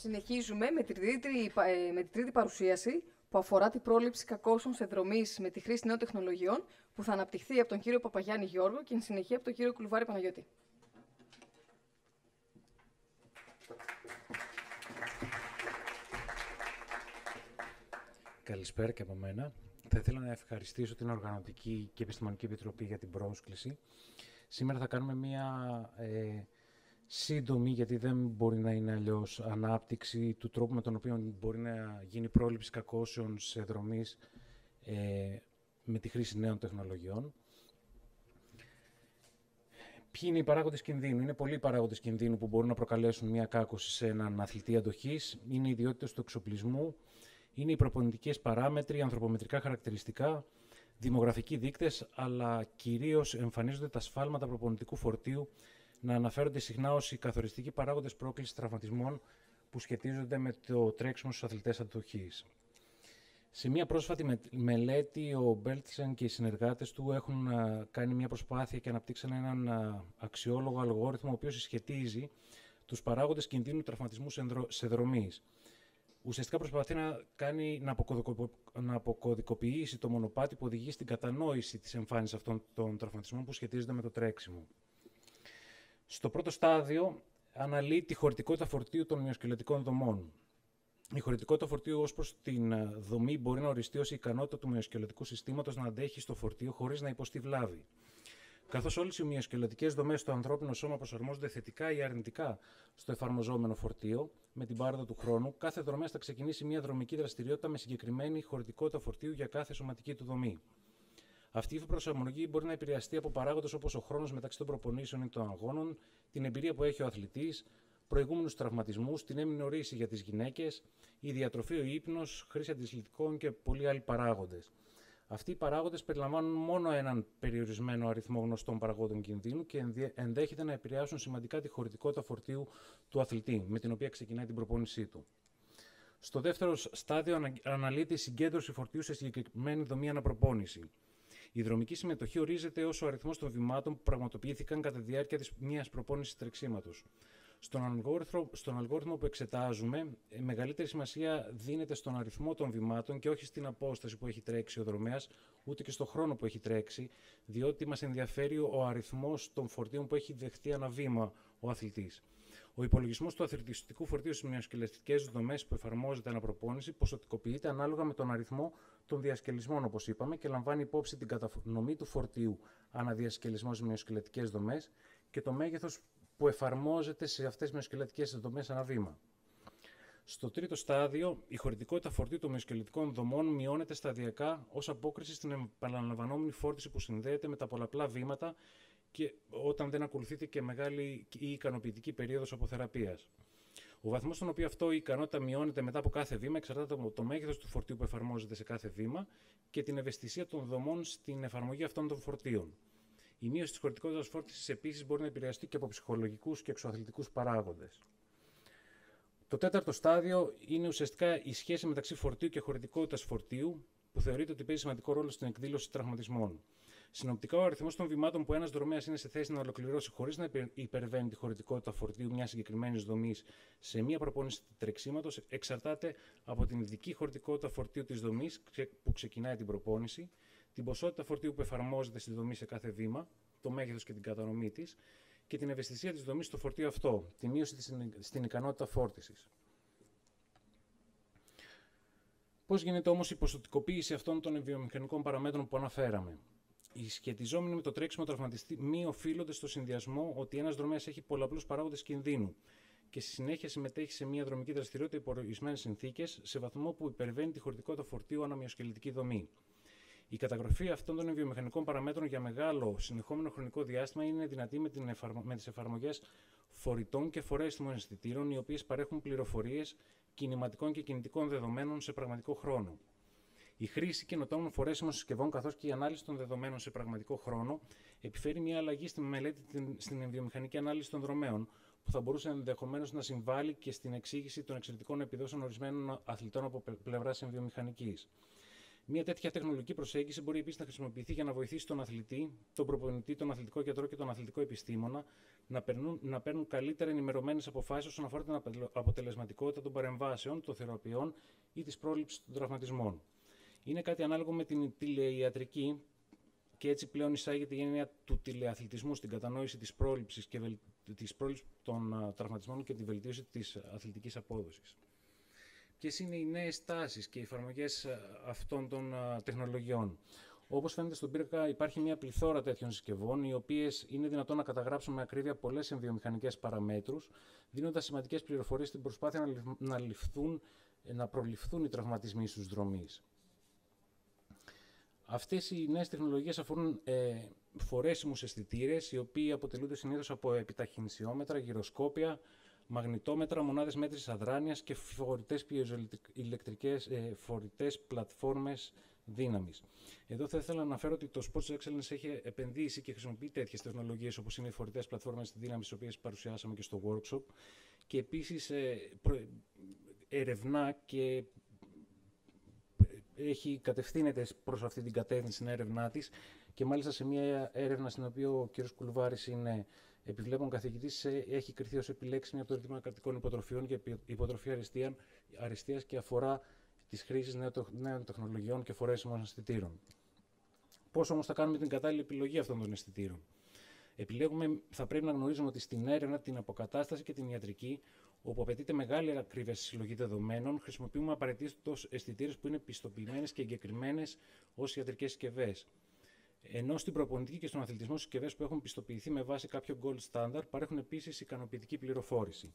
Συνεχίζουμε με, τη τρίτη, ε, με τη τρίτη παρουσίαση που αφορά την πρόληψη κακώσεων σε δρομής με τη χρήση νέων τεχνολογιών που θα αναπτυχθεί από τον κύριο Παπαγιάννη Γιώργο και εν συνεχεία από τον κύριο Κουλουβάρη Παναγιώτη. Καλησπέρα και από μένα. Θα ήθελα να ευχαριστήσω την Οργανωτική και Επιστημονική Επιτροπή για την πρόσκληση. Σήμερα θα κάνουμε μία ε, σύντομη, γιατί δεν μπορεί να είναι αλλιώς ανάπτυξη του τρόπου με τον οποίο μπορεί να γίνει πρόληψη κακώσεων σε δρομείς ε, με τη χρήση νέων τεχνολογιών. Ποιοι είναι οι παράγοντες κινδύνου; Είναι πολλοί οι παράγοντες κινδύνου που μπορούν να προκαλέσουν μια κάκωση σε έναν αθλητή αντοχής. Είναι οι ιδιότητες του εξοπλισμού, είναι οι προπονητικές παράμετροι, ανθρωπομετρικά χαρακτηριστικά, δημογραφικοί δείκτες, αλλά κυρίως εμφανίζονται τα σφάλματα προπονητικού φορτίου να αναφέρονται συχνά ως οι καθοριστικοί παράγοντες πρόκλησης τραυματισμών που σχετίζονται με το τρέξιμο στους αθλητές αντοχής. Σε μια πρόσφατη μελέτη, ο Μπέλτσεν και οι συνεργάτες του έχουν κάνει μια προσπάθεια και αναπτύξαν έναν αξιόλογο αλγόριθμο, ο οποίος συσχετίζει τους παράγοντες κινδύνου τραυματισμού σε δρομής. Ουσιαστικά προσπαθεί να, κάνει, να, να αποκωδικοποιήσει το μονοπάτι που οδηγεί στην κατανόηση της εμφάνισης αυτών των τραυματισμών που σχετίζονται με το τρέξιμο. Στο πρώτο στάδιο αναλύει τη χωρητικότητα φορτίου των μυοσκελετικών δομών. Η χωρητικότητα φορτίου ως προς την ε, δομή μπορεί να οριστεί ως η ικανότητα του μυοσκελετικού συστήματος να αντέχει στο φορτίο χωρίς να υποστεί βλάβη. Καθώς όλες οι μυοσκελετικές δομές στο ανθρώπινο σώμα προσαρμόζονται θετικά ή αρνητικά στο εφαρμοζόμενο φορτίο, με την πάροδο του χρόνου, κάθε δρομέα θα ξεκινήσει μια δρομική δραστηριότητα με συγκεκριμένη χωρητικότητα φορτίου για κάθε σωματική του δομή. Αυτή η προσαρμογή μπορεί να επηρεαστεί από παράγοντες όπως ο χρόνος μεταξύ των προπονήσεων ή των αγώνων, την εμπειρία που έχει ο αθλητής, προηγούμενους τραυματισμούς, την έμεινη ρίση για τις γυναίκες, η διατροφή, ο ύπνος, χρήση αντισυλλητικών και πολλοί άλλοι παράγοντες. Αυτοί οι παράγοντες περιλαμβάνουν μόνο έναν περιορισμένο αριθμό γνωστών παραγόντων κινδύνου και ενδέχεται να επηρεάσουν σημαντικά τη χωρητικότητα φορτίου του αθλητή, με την οποία ξεκινάει την προπόνησή του. Στο δεύτερο στάδιο αναλύεται η συγκέντρωση φορτίου σε συγκεκριμένη δομή αναπροπόνηση. Η δρομική συμμετοχή ορίζεται ως ο αριθμός των βημάτων που πραγματοποιήθηκαν κατά τη διάρκεια της μία προπόνησης τρεξίματος. Στον αλγόριθμο, στον αλγόριθμο που εξετάζουμε, μεγαλύτερη σημασία δίνεται στον αριθμό των βημάτων και όχι στην απόσταση που έχει τρέξει ο δρομέας, ούτε και στον χρόνο που έχει τρέξει, διότι μας ενδιαφέρει ο αριθμός των φορτίων που έχει δεχτεί ένα βήμα ο αθλητής. Ο υπολογισμός του αθλητιστικού φορτίου στις μυοσκελετικέ δομές που εφαρμόζεται αναπροπόνηση ποσοτικοποιείται ανάλογα με τον αριθμό των διασκελισμών, όπως είπαμε, και λαμβάνει υπόψη την κατανομή του φορτίου αναδιασκελισμός στι μυοσκελετικέ δομές και το μέγεθος που εφαρμόζεται σε αυτές τι μυοσκελετικέ δομές ανά βήμα. Στο τρίτο στάδιο, η χωρητικότητα φορτίου των μυοσκελετικών δομών μειώνεται σταδιακά ως απόκριση στην επαναλαμβανόμενη φόρτιση που συνδέεται με τα πολλαπλά βήματα και όταν δεν ακολουθείται και μεγάλη ή ικανοποιητική περίοδος αποθεραπείας. Ο βαθμός στον οποίο αυτό η ικανότητα μειώνεται μετά από κάθε βήμα εξαρτάται από το μέγεθος του φορτίου που εφαρμόζεται σε κάθε βήμα και την ευαισθησία των δομών στην εφαρμογή αυτών των φορτίων. Η μείωση της χωρητικότητας φόρτισης επίσης μπορεί να επηρεαστεί και από ψυχολογικούς και εξωαθλητικούς παράγοντες. Το τέταρτο στάδιο είναι ουσιαστικά η σχέση μεταξύ φορτίου και χωρητικότητας φορτίου, που θεωρείται ότι παίζει σημαντικό ρόλο στην εκδήλωση τραυματισμών. Συνοπτικά, ο αριθμός των βημάτων που ένας δρομέας είναι σε θέση να ολοκληρώσει χωρίς να υπερβαίνει τη χωρητικότητα φορτίου μιας συγκεκριμένης δομής σε μία προπόνηση τρεξίματος εξαρτάται από την ειδική χωρητικότητα φορτίου της δομής που ξεκινάει την προπόνηση, την ποσότητα φορτίου που εφαρμόζεται στη δομή σε κάθε βήμα, το μέγεθος και την κατανομή της και την ευαισθησία της δομής στο φορτίο αυτό, τη μείωση στην ικανότητα φόρτισης. Πώς γίνεται όμως η ποσοτικοποίηση αυτών των βιομηχανικών παραμέτρων που αναφέραμε; Οι σχετιζόμενοι με το τρέξιμο τραυματιστή μη οφείλονται στο συνδυασμό ότι ένας δρομέας έχει πολλαπλούς παράγοντες κινδύνου και στη συνέχεια συμμετέχει σε μια δρομική δραστηριότητα υπό ορισμένες συνθήκες σε βαθμό που υπερβαίνει τη χωρητικότητα φορτίου αναμειοσκελετική δομή. Η καταγραφή αυτών των βιομηχανικών παραμέτρων για μεγάλο συνεχόμενο χρονικό διάστημα είναι δυνατή με, την εφαρμο... με τις εφαρμογές φορητών και φορέσιμων αισθητήρων, οι οποίες παρέχουν πληροφορίες κινηματικών και κινητικών δεδομένων σε πραγματικό χρόνο. Η χρήση καινοτόμων φορέσιμων συσκευών καθώς και η ανάλυση των δεδομένων σε πραγματικό χρόνο επιφέρει μια αλλαγή στη μελέτη στην βιομηχανική ανάλυση των δρομέων, που θα μπορούσε ενδεχομένως να συμβάλλει και στην εξήγηση των εξαιρετικών επιδόσεων ορισμένων αθλητών από πλευράς βιομηχανική. Μια τέτοια τεχνολογική προσέγγιση μπορεί επίσης να χρησιμοποιηθεί για να βοηθήσει τον αθλητή, τον προπονητή, τον αθλητικό γιατρό και τον αθλητικό επιστήμονα να, περνούν, να παίρνουν καλύτερα ενημερωμένες αποφάσεις όσον αφορά την αποτελεσματικότητα των παρεμβάσεων, των θεραπείων ή της πρόληψης των τραυματισμών. Είναι κάτι ανάλογο με την τηλεϊατρική και έτσι πλέον εισάγεται η έννοια του τηλεαθλητισμού στην κατανόηση της πρόληψης, και βελ... της πρόληψης των τραυματισμών και τη βελτίωση της αθλητικής απόδοσης. Ποιες είναι οι νέες τάσεις και οι εφαρμογές αυτών των τεχνολογιών; Όπως φαίνεται στον πύρκα υπάρχει μια πληθώρα τέτοιων συσκευών, οι οποίες είναι δυνατόν να καταγράψουν με ακρίβεια πολλές εμβιομηχανικές παραμέτρους, δίνοντας σημαντικές πληροφορίες στην προσπάθεια να, ληφθούν, να προληφθούν οι τραυματισμοί στους δρομείς. Αυτές οι νέες τεχνολογίες αφορούν ε, φορέσιμους αισθητήρες, οι οποίοι αποτελούνται συνήθως από επιταχυνσιόμετρα, γυροσκόπια, μαγνητόμετρα, μονάδες μέτρησης αδράνειας και φορητές ηλεκτρικές ε, φορητές πλατφόρμες δύναμης. Εδώ θα ήθελα να αναφέρω ότι το Sports Excellence έχει επενδύσει και χρησιμοποιεί τέτοιες τεχνολογίες όπως είναι οι φορητές πλατφόρμες δύναμης, τις οποίες παρουσιάσαμε και στο workshop και επίσης ε, ερευνά και έχει κατευθύνεται προς αυτή την κατεύθυνση στην έρευνά της και μάλιστα σε μια έρευνα στην οποία ο κ. Κουλουβάρης είναι επιβλέπων καθηγητής, έχει κριθεί ως επιλέξιμη από το ρητήμα κρατικών υποτροφιών και υποτροφία αριστείας και αφορά τη χρήση νέων τεχνολογιών και φορέσιμων αισθητήρων. Πώς όμως θα κάνουμε την κατάλληλη επιλογή αυτών των αισθητήρων; Επιλέγουμε, θα πρέπει να γνωρίζουμε ότι στην έρευνα, την αποκατάσταση και την ιατρική όπου απαιτείται μεγάλη ακρίβεια στη συλλογή δεδομένων, χρησιμοποιούμε απαραίτητο αισθητήρες που είναι πιστοποιημένες και εγκεκριμένες ως ιατρικές συσκευές. Ενώ στην προπονητική και στον αθλητισμό συσκευές που έχουν πιστοποιηθεί με βάση κάποιο gold standard παρέχουν επίσης ικανοποιητική πληροφόρηση.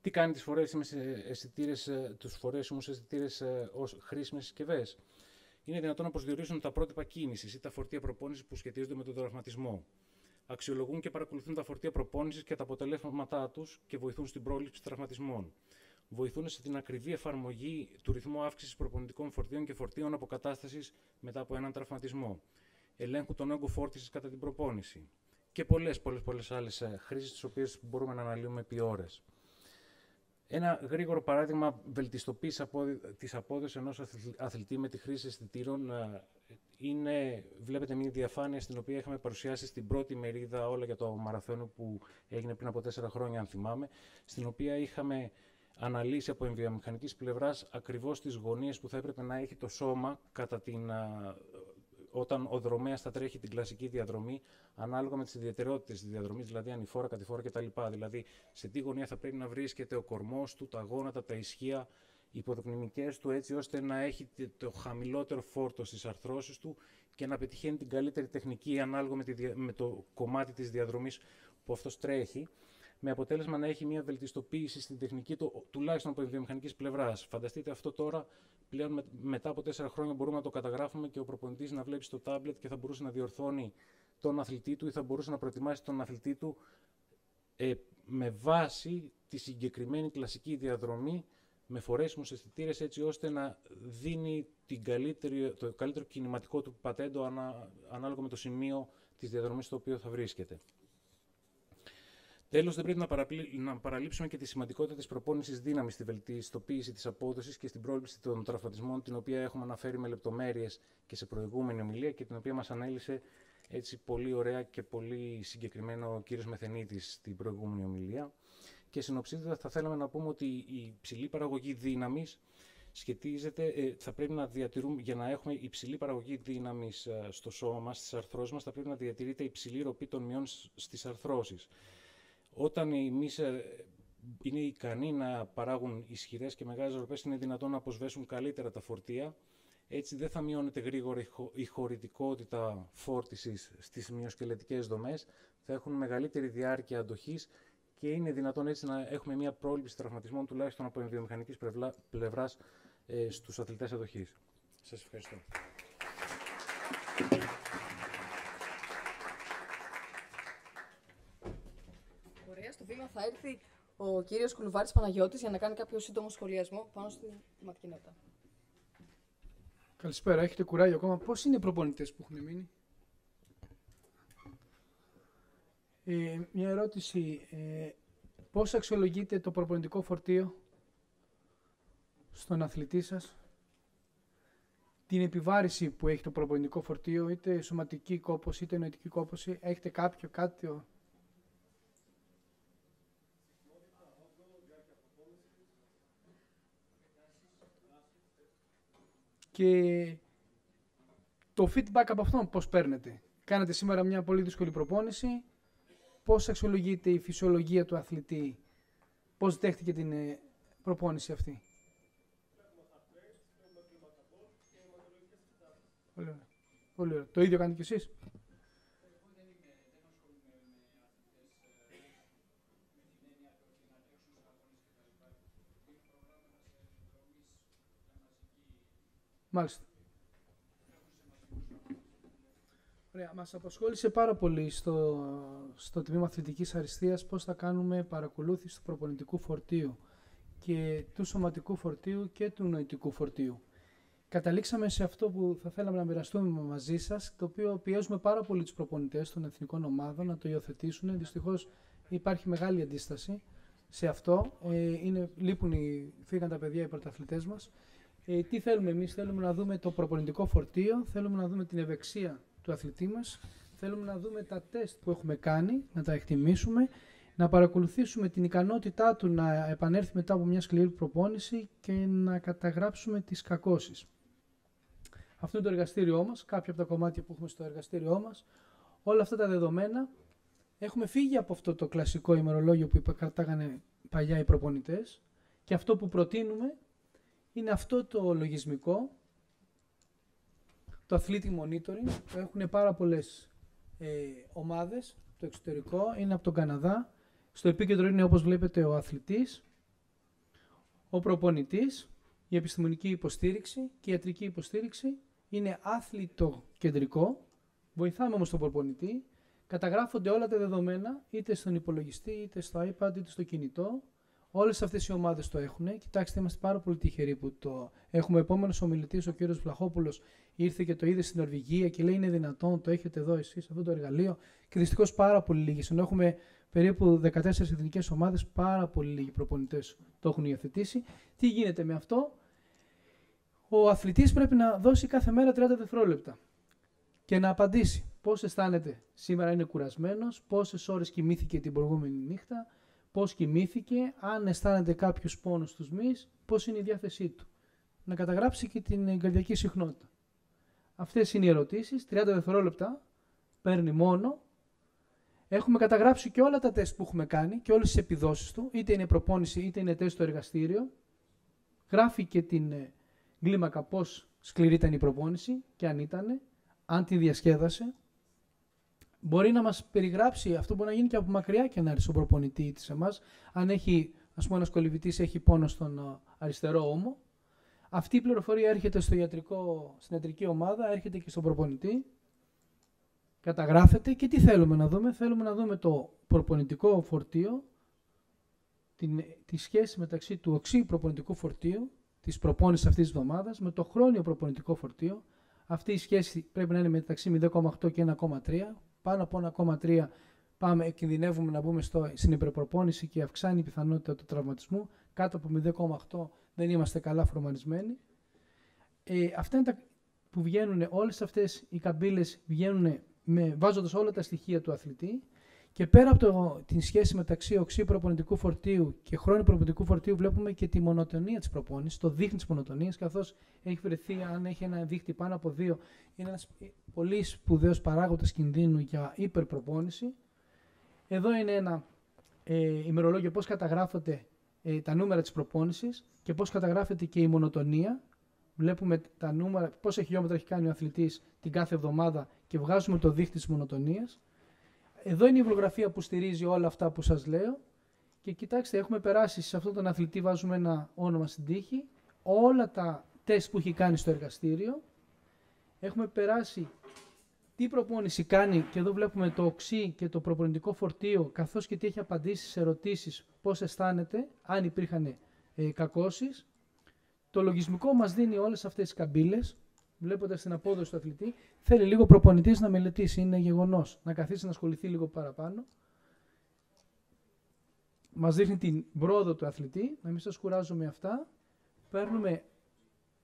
Τι κάνει τις φορέσιμες αισθητήρες, τους φορέσιμους αισθητήρες ως χρήσιμες συσκευές; Είναι δυνατόν να προσδιορίσουν τα πρότυπα κίνησης ή τα φορτία προπόνησης που σχετίζονται με τον τραυματισμό αξιολογούν και παρακολουθούν τα φορτία προπόνησης και τα αποτελέσματά τους και βοηθούν στην πρόληψη τραυματισμών. Βοηθούν στην ακριβή εφαρμογή του ρυθμού αύξησης προπονητικών φορτίων και φορτίων αποκατάστασης μετά από έναν τραυματισμό. Ελέγχουν τον όγκο φόρτισης κατά την προπόνηση. Και πολλές πολλές, πολλές άλλες χρήσεις, τις οποίες μπορούμε να αναλύουμε επί ώρες. Ένα γρήγορο παράδειγμα βελτιστοποίησης της απόδοσης ενός αθλητή με τη χρήση αισθητήρων ε, είναι, βλέπετε μια διαφάνεια στην οποία είχαμε παρουσιάσει στην πρώτη μερίδα όλα για το μαραθώνιο που έγινε πριν από τέσσερα χρόνια, αν θυμάμαι, στην οποία είχαμε αναλύσει από εμβιομηχανικής πλευράς ακριβώς τις γωνίες που θα έπρεπε να έχει το σώμα κατά την, όταν ο δρομέας θα τρέχει την κλασική διαδρομή, ανάλογα με τις ιδιαιτερότητες της διαδρομής, δηλαδή ανηφόρα, κατηφόρα κτλ. Δηλαδή, σε τι γωνία θα πρέπει να βρίσκεται ο κορμός του, τα γόνατα, τα ισχύα, υποδοκνημικές του έτσι ώστε να έχει το χαμηλότερο φόρτο στις αρθρώσεις του και να πετυχαίνει την καλύτερη τεχνική ανάλογα με, τη, με το κομμάτι της διαδρομής που αυτός τρέχει με αποτέλεσμα να έχει μια βελτιστοποίηση στην τεχνική του, τουλάχιστον από βιομηχανικής πλευράς. Φανταστείτε αυτό τώρα, πλέον με, μετά από τέσσερα χρόνια μπορούμε να το καταγράφουμε και ο προπονητής να βλέπει στο τάμπλετ και θα μπορούσε να διορθώνει τον αθλητή του ή θα μπορούσε να προετοιμάσει τον αθλητή του ε, με βάση τη συγκεκριμένη κλασική διαδρομή με φορέσιμους αισθητήρε έτσι ώστε να δίνει την καλύτερη, το καλύτερο κινηματικό του πατέντο ανά, ανάλογα με το σημείο της διαδρομής στο οποίο θα βρίσκεται. Τέλος, δεν πρέπει να, παραπλή... να παραλείψουμε και τη σημαντικότητα της προπόνησης δύναμης στη βελτιστοποίηση της απόδοσης και στην πρόληψη των τραυματισμών, την οποία έχουμε αναφέρει με λεπτομέρειες και σε προηγούμενη ομιλία και την οποία μας ανέλησε έτσι πολύ ωραία και πολύ συγκεκριμένο ο κύριος Μεθενίτης στην προηγούμενη ομιλία. Και συνοψίζοντας θα θέλαμε να πούμε ότι η υψηλή παραγωγή δύναμης σχετίζεται, ε, θα πρέπει να διατηρούμε, για να έχουμε υψηλή παραγωγή δύναμης ε, στο σώμα μας, στις αρθρώσεις μας, θα πρέπει να διατηρείται υψηλή ροπή των μειών στις αρθρώσεις. Όταν οι μυς ε, είναι ικανοί να παράγουν ισχυρές και μεγάλες ροπές, είναι δυνατόν να αποσβέσουν καλύτερα τα φορτία, έτσι δεν θα μειώνεται γρήγορα η χωρητικότητα φόρτισης στις μυοσκελετικές δομές, θα έχουν μεγαλύτερη διάρκεια αντοχής και είναι δυνατόν έτσι να έχουμε μια πρόληψη τραυματισμών τουλάχιστον από βιομηχανικής πλευράς ε, στους αθλητές αντοχής. Σας ευχαριστώ. Ωραία, στο βήμα θα έρθει ο κύριος Κουλουβάρης Παναγιώτης για να κάνει κάποιο σύντομο σχολιασμό πάνω στη θεματική Καλησπέρα, έχετε κουράγιο ακόμα; Πώς είναι οι προπονητές που έχουν μείνει; Ε, μια ερώτηση. Ε, πώς αξιολογείτε το προπονητικό φορτίο στον αθλητή σας, την επιβάρηση που έχει το προπονητικό φορτίο, είτε σωματική κόπωση, είτε νοητική κόπωση, έχετε κάποιο, κάτι και το feedback από αυτόν πώς παίρνετε. Κάνετε σήμερα μια πολύ δύσκολη προπόνηση, πώς αξιολογείται η φυσιολογία του αθλητή, πώς δέχτηκε την ε, προπόνηση αυτή; Πολύ ωραία. Πολύ ωραία. Το ίδιο κάνετε κι εσείς; Μάλιστα. Ωραία. Μας απασχόλησε πάρα πολύ στο, στο τμήμα αθλητικής αριστείας πώς θα κάνουμε παρακολούθηση του προπονητικού φορτίου και του σωματικού φορτίου και του νοητικού φορτίου. Καταλήξαμε σε αυτό που θα θέλαμε να μοιραστούμε μαζί σας, το οποίο πιέζουμε πάρα πολύ τους προπονητές των εθνικών ομάδων να το υιοθετήσουν. Δυστυχώς υπάρχει μεγάλη αντίσταση σε αυτό. Ε, είναι, λείπουν οι, φύγαν τα παιδιά οι πρωταθλητές μας. Ε, τι θέλουμε εμείς, θέλουμε να δούμε το προπονητικό φορτίο, θέλουμε να δούμε την ευεξία του αθλητή μας, θέλουμε να δούμε τα τεστ που έχουμε κάνει, να τα εκτιμήσουμε, να παρακολουθήσουμε την ικανότητά του να επανέλθει μετά από μια σκληρή προπόνηση και να καταγράψουμε τις κακώσεις. Αυτό είναι το εργαστήριό μας, κάποια από τα κομμάτια που έχουμε στο εργαστήριό μας. Όλα αυτά τα δεδομένα έχουμε φύγει από αυτό το κλασικό ημερολόγιο που κρατάγανε παλιά οι προπονητές και αυτό που προτείνουμε είναι αυτό το λογισμικό, το Athletic Monitoring, που έχουν πάρα πολλές ε, ομάδες, το εξωτερικό, είναι από τον Καναδά. Στο επίκεντρο είναι όπως βλέπετε ο αθλητής, ο προπονητής, η επιστημονική υποστήριξη και η ιατρική υποστήριξη. Είναι άθλητο κεντρικό, βοηθάμε όμως τον προπονητή, καταγράφονται όλα τα δεδομένα είτε στον υπολογιστή, είτε στο iPad, είτε στο κινητό Όλες αυτές οι ομάδες το έχουν. Κοιτάξτε, είμαστε πάρα πολύ τυχεροί που το έχουμε. Επόμενος ομιλητής, ο κύριος Βλαχόπουλος, ήρθε και το είδε στην Νορβηγία και λέει: Είναι δυνατόν, το έχετε εδώ εσείς αυτό το εργαλείο. Και δυστυχώς πάρα πολύ λίγοι. Ενώ έχουμε περίπου 14 εθνικές ομάδες, πάρα πολύ λίγοι προπονητές το έχουν υιοθετήσει. Τι γίνεται με αυτό, ο αθλητής πρέπει να δώσει κάθε μέρα 30 δευτερόλεπτα και να απαντήσει πώς αισθάνεται σήμερα είναι κουρασμένος, πόσες ώρες κοιμήθηκε την προηγούμενη νύχτα, πώς κοιμήθηκε, αν αισθάνεται κάποιος πόνος στους μυς, πώς είναι η διάθεσή του. Να καταγράψει και την καρδιακή συχνότητα. Αυτές είναι οι ερωτήσεις, 30 δευτερόλεπτα, παίρνει μόνο. Έχουμε καταγράψει και όλα τα τεστ που έχουμε κάνει και όλες τις επιδόσεις του, είτε είναι προπόνηση είτε είναι τεστ στο εργαστήριο. Γράφει και την ε, κλίμακα πώς σκληρή ήταν η προπόνηση και αν ήταν, αν τη διασκέδασε, μπορεί να μας περιγράψει αυτό που να γίνει και από μακριά και να έρθει στον προπονητή της εμάς. Αν έχει, ας πούμε, ένας κολυβητή έχει πόνο στον ε, αριστερό ώμο, αυτή η πληροφορία έρχεται στο ιατρικό, στην ιατρική ομάδα, έρχεται και στον προπονητή, καταγράφεται και τι θέλουμε να δούμε. Θέλουμε να δούμε το προπονητικό φορτίο, την, τη σχέση μεταξύ του οξύ προπονητικού φορτίου, της προπόνησης αυτής της εβδομάδας, με το χρόνιο προπονητικό φορτίο. Αυτή η σχέση πρέπει να είναι μεταξύ 0,8 και 1,3 πάνω από 1,3 πάμε, κινδυνεύουμε να μπούμε στο, στην υπερπροπόνηση και αυξάνει η πιθανότητα του τραυματισμού. Κάτω από 0,8 δεν είμαστε καλά φορμαρισμένοι. Ε, αυτά είναι τα που βγαίνουν, όλες αυτές οι καμπύλες βγαίνουν με, βάζοντας όλα τα στοιχεία του αθλητή και πέρα από το, την σχέση μεταξύ οξύ προπονητικού φορτίου και χρόνου προπονητικού φορτίου, βλέπουμε και τη μονοτονία της προπόνησης, το δείχνει της μονοτονίας, καθώς έχει βρεθεί, αν έχει ένα δείχτη πάνω από δύο, είναι ένας πολύ σπουδαίος παράγοντας κινδύνου για υπερπροπόνηση. Εδώ είναι ένα ε, ημερολόγιο πώς καταγράφονται ε, τα νούμερα της προπόνησης και πώς καταγράφεται και η μονοτονία. Βλέπουμε τα νούμερα, πόσα χιλιόμετρα έχει κάνει ο αθλητής την κάθε εβδομάδα και βγάζουμε το δείχτη της μονοτονίας. Εδώ είναι η βιβλιογραφία που στηρίζει όλα αυτά που σας λέω. Και κοιτάξτε, έχουμε περάσει σε αυτόν τον αθλητή, βάζουμε ένα όνομα στην τύχη, όλα τα τεστ που έχει κάνει στο εργαστήριο. Έχουμε περάσει τι προπόνηση κάνει και εδώ βλέπουμε το οξύ και το προπονητικό φορτίο, καθώς και τι έχει απαντήσει σε ερωτήσεις, πώς αισθάνεται, αν υπήρχαν ε, κακώσεις. Το λογισμικό μας δίνει όλες αυτές τις καμπύλες, βλέποντας την απόδοση του αθλητή, θέλει λίγο προπονητής να μελετήσει. Είναι γεγονός. Να καθίσει να ασχοληθεί λίγο παραπάνω. Μας δείχνει την πρόοδο του αθλητή. Να μην σας κουράζω με αυτά. Παίρνουμε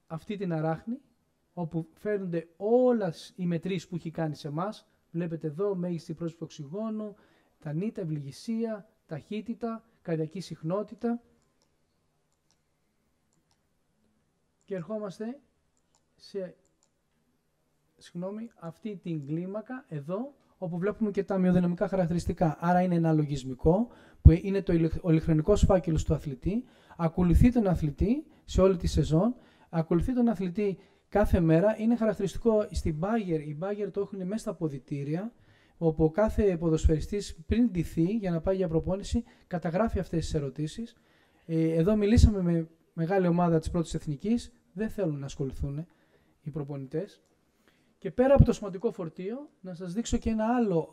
αυτή την αράχνη, όπου φέρνονται όλες οι μετρήσεις που έχει κάνει σε εμάς. Βλέπετε εδώ μέγιστη πρόσφυγη οξυγόνου, τα νύτα, ευληγησία, ταχύτητα, καρδιακή συχνότητα. Και ερχόμαστε σε συγγνώμη, αυτή την κλίμακα εδώ, όπου βλέπουμε και τα μειοδυναμικά χαρακτηριστικά. Άρα είναι ένα λογισμικό που είναι το, ο ηλεκτρονικός φάκελος του αθλητή, ακολουθεί τον αθλητή σε όλη τη σεζόν, ακολουθεί τον αθλητή κάθε μέρα. Είναι χαρακτηριστικό στην Bayer, οι Bayer το έχουν μέσα στα ποδητήρια, όπου ο κάθε ποδοσφαιριστής πριν ντυθεί για να πάει για προπόνηση, καταγράφει αυτές τις ερωτήσεις. Ε, εδώ μιλήσαμε με μεγάλη ομάδα της πρώτης εθνικής, δεν θέλουν να ασχοληθούν οι προπονητές. Και πέρα από το σημαντικό φορτίο, να σας δείξω και ένα άλλο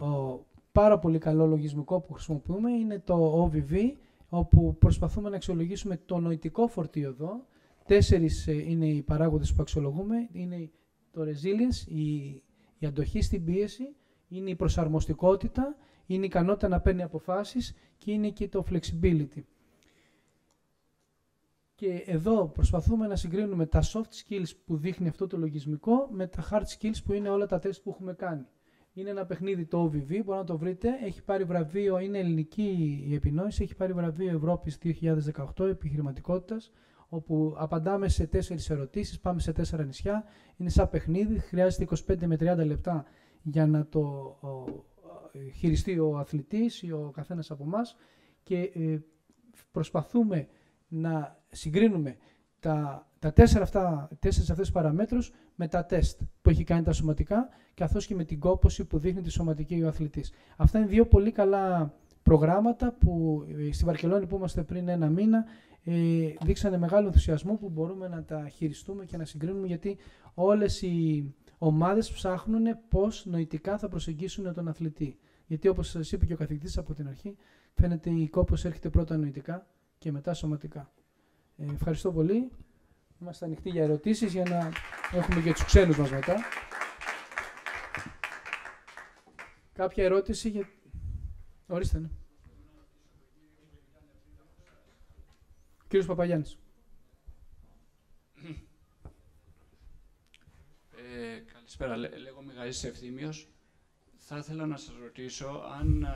πάρα πολύ καλό λογισμικό που χρησιμοποιούμε, είναι το OVV, όπου προσπαθούμε να αξιολογήσουμε το νοητικό φορτίο εδώ. Τέσσερις ε, είναι οι παράγοντες που αξιολογούμε. Είναι το resilience, η, η αντοχή στην πίεση, είναι η προσαρμοστικότητα, είναι η ικανότητα να παίρνει αποφάσεις και είναι και το flexibility. Και εδώ προσπαθούμε να συγκρίνουμε τα soft skills που δείχνει αυτό το λογισμικό με τα hard skills που είναι όλα τα τεστ που έχουμε κάνει. Είναι ένα παιχνίδι το OVV, μπορείτε να το βρείτε. Έχει πάρει βραβείο, είναι ελληνική η επινόηση, έχει πάρει βραβείο Ευρώπης 2018 επιχειρηματικότητας, όπου απαντάμε σε τέσσερις ερωτήσεις, πάμε σε τέσσερα νησιά. Είναι σαν παιχνίδι, χρειάζεται 25 με 30 λεπτά για να το χειριστεί ο αθλητής ή ο καθένας από εμάς και ε, προσπαθούμε να συγκρίνουμε τα, τα τέσσερα αυτά, τέσσερις αυτές παραμέτρους με τα τεστ που έχει κάνει τα σωματικά καθώς και με την κόπωση που δείχνει τη σωματική ο αθλητής. Αυτά είναι δύο πολύ καλά προγράμματα που ε, στη Βαρκελόνη που είμαστε πριν ένα μήνα ε, δείξανε μεγάλο ενθουσιασμό που μπορούμε να τα χειριστούμε και να συγκρίνουμε γιατί όλες οι ομάδες ψάχνουν πώς νοητικά θα προσεγγίσουν τον αθλητή. Γιατί όπως σας είπε και ο καθηγητής από την αρχή, φαίνεται η κόπωση έρχεται πρώτα νοητικά και μετά σωματικά. Ε, ευχαριστώ πολύ. Είμαστε ανοιχτοί για ερωτήσεις για να έχουμε και τους ξένους μας μετά. Κάποια ερώτηση για... Ορίστε, ναι. Κύριος Παπαγιάννης. Ε, καλησπέρα. Λέγομαι Γαΐς Ευθύμιος. Θα ήθελα να σας ρωτήσω αν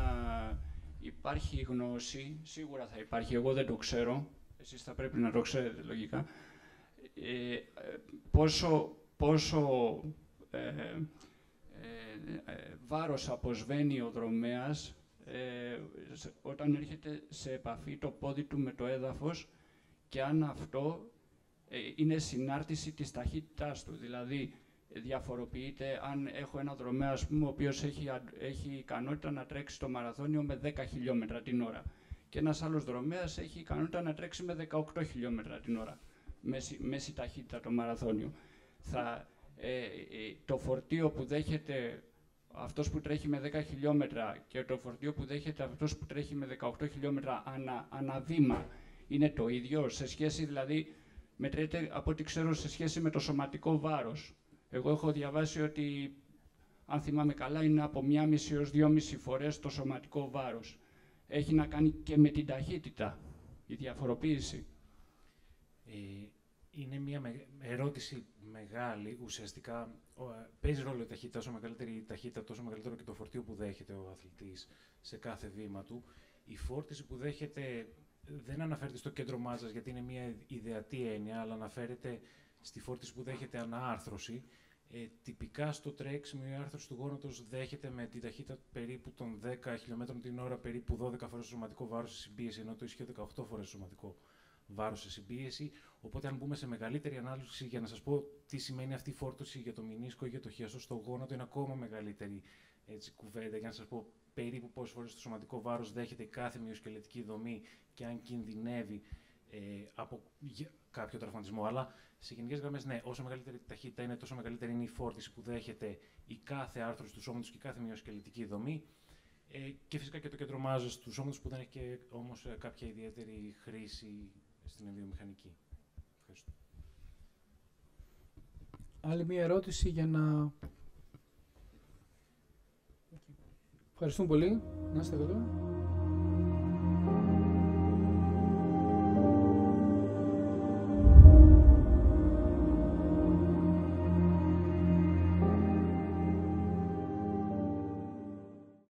υπάρχει γνώση, σίγουρα θα υπάρχει, εγώ δεν το ξέρω, εσείς θα πρέπει να το ξέρετε λογικά, ε, πόσο, πόσο ε, ε, ε, βάρος αποσβαίνει ο δρομέας ε, όταν έρχεται σε επαφή το πόδι του με το έδαφος και αν αυτό είναι συνάρτηση της ταχύτητάς του. Δηλαδή, διαφοροποιείται αν έχω ένα δρομέα, ας πούμε, ο οποίος έχει, έχει ικανότητα να τρέξει το μαραθώνιο με 10 χιλιόμετρα την ώρα και ένας άλλος δρομέας έχει ικανότητα να τρέξει με 18 χιλιόμετρα την ώρα, μέση, μέση ταχύτητα το μαραθώνιο. Θα, ε, ε, το φορτίο που δέχεται αυτός που τρέχει με 10 χιλιόμετρα και το φορτίο που δέχεται αυτός που τρέχει με 18 χιλιόμετρα ανα, αναβήμα είναι το ίδιο, σε σχέση δηλαδή, μετρέται από ό,τι ξέρω σε σχέση με το σωματικό βάρος. Εγώ έχω διαβάσει ότι αν θυμάμαι καλά, είναι από 1,5 έως 2,5 φορές το σωματικό βάρος. Έχει να κάνει και με την ταχύτητα, η διαφοροποίηση. Ε, είναι μια ερώτηση μεγάλη. Ουσιαστικά ε, παίζει ρόλο η ταχύτητα. Όσο μεγαλύτερη η ταχύτητα, τόσο μεγαλύτερο και το φορτίο που δέχεται ο αθλητής σε κάθε βήμα του. Η φόρτιση που δέχεται δεν αναφέρεται στο κέντρο μάζας γιατί είναι μια ιδεατή έννοια, αλλά αναφέρεται στη φόρτιση που δέχεται ανάρθρωση. Ε, τυπικά στο τρέξιμο η άρθρωση του γόνατος δέχεται με την ταχύτητα περίπου των 10 χιλιόμετρων την ώρα περίπου 12 φορές το σωματικό βάρος σε συμπίεση, ενώ το ισχύει 18 φορές το σωματικό βάρος σε συμπίεση. Οπότε αν μπούμε σε μεγαλύτερη ανάλυση για να σας πω τι σημαίνει αυτή η φόρτωση για το μηνίσκο ή για το χιαστό στο γόνατο, είναι ακόμα μεγαλύτερη έτσι, κουβέντα για να σας πω περίπου πόσες φορές το σωματικό βάρος δέχεται κάθε μυοσκελετική δομή και αν κινδυνεύει ε, από κάποιο τραυματισμό. Αλλά σε γενικές γραμμές, ναι, όσο μεγαλύτερη η ταχύτητα είναι, τόσο μεγαλύτερη είναι η φόρτιση που δέχεται η κάθε άρθρωση του σώματο και η κάθε μυοσκελετική δομή. Ε, και φυσικά και το κέντρο μάζας του σώματο που δεν έχει και όμως ε, κάποια ιδιαίτερη χρήση στην βιομηχανική. Ευχαριστώ. Άλλη μία ερώτηση για να Ευχαριστούμε πολύ. Να είστε καλά.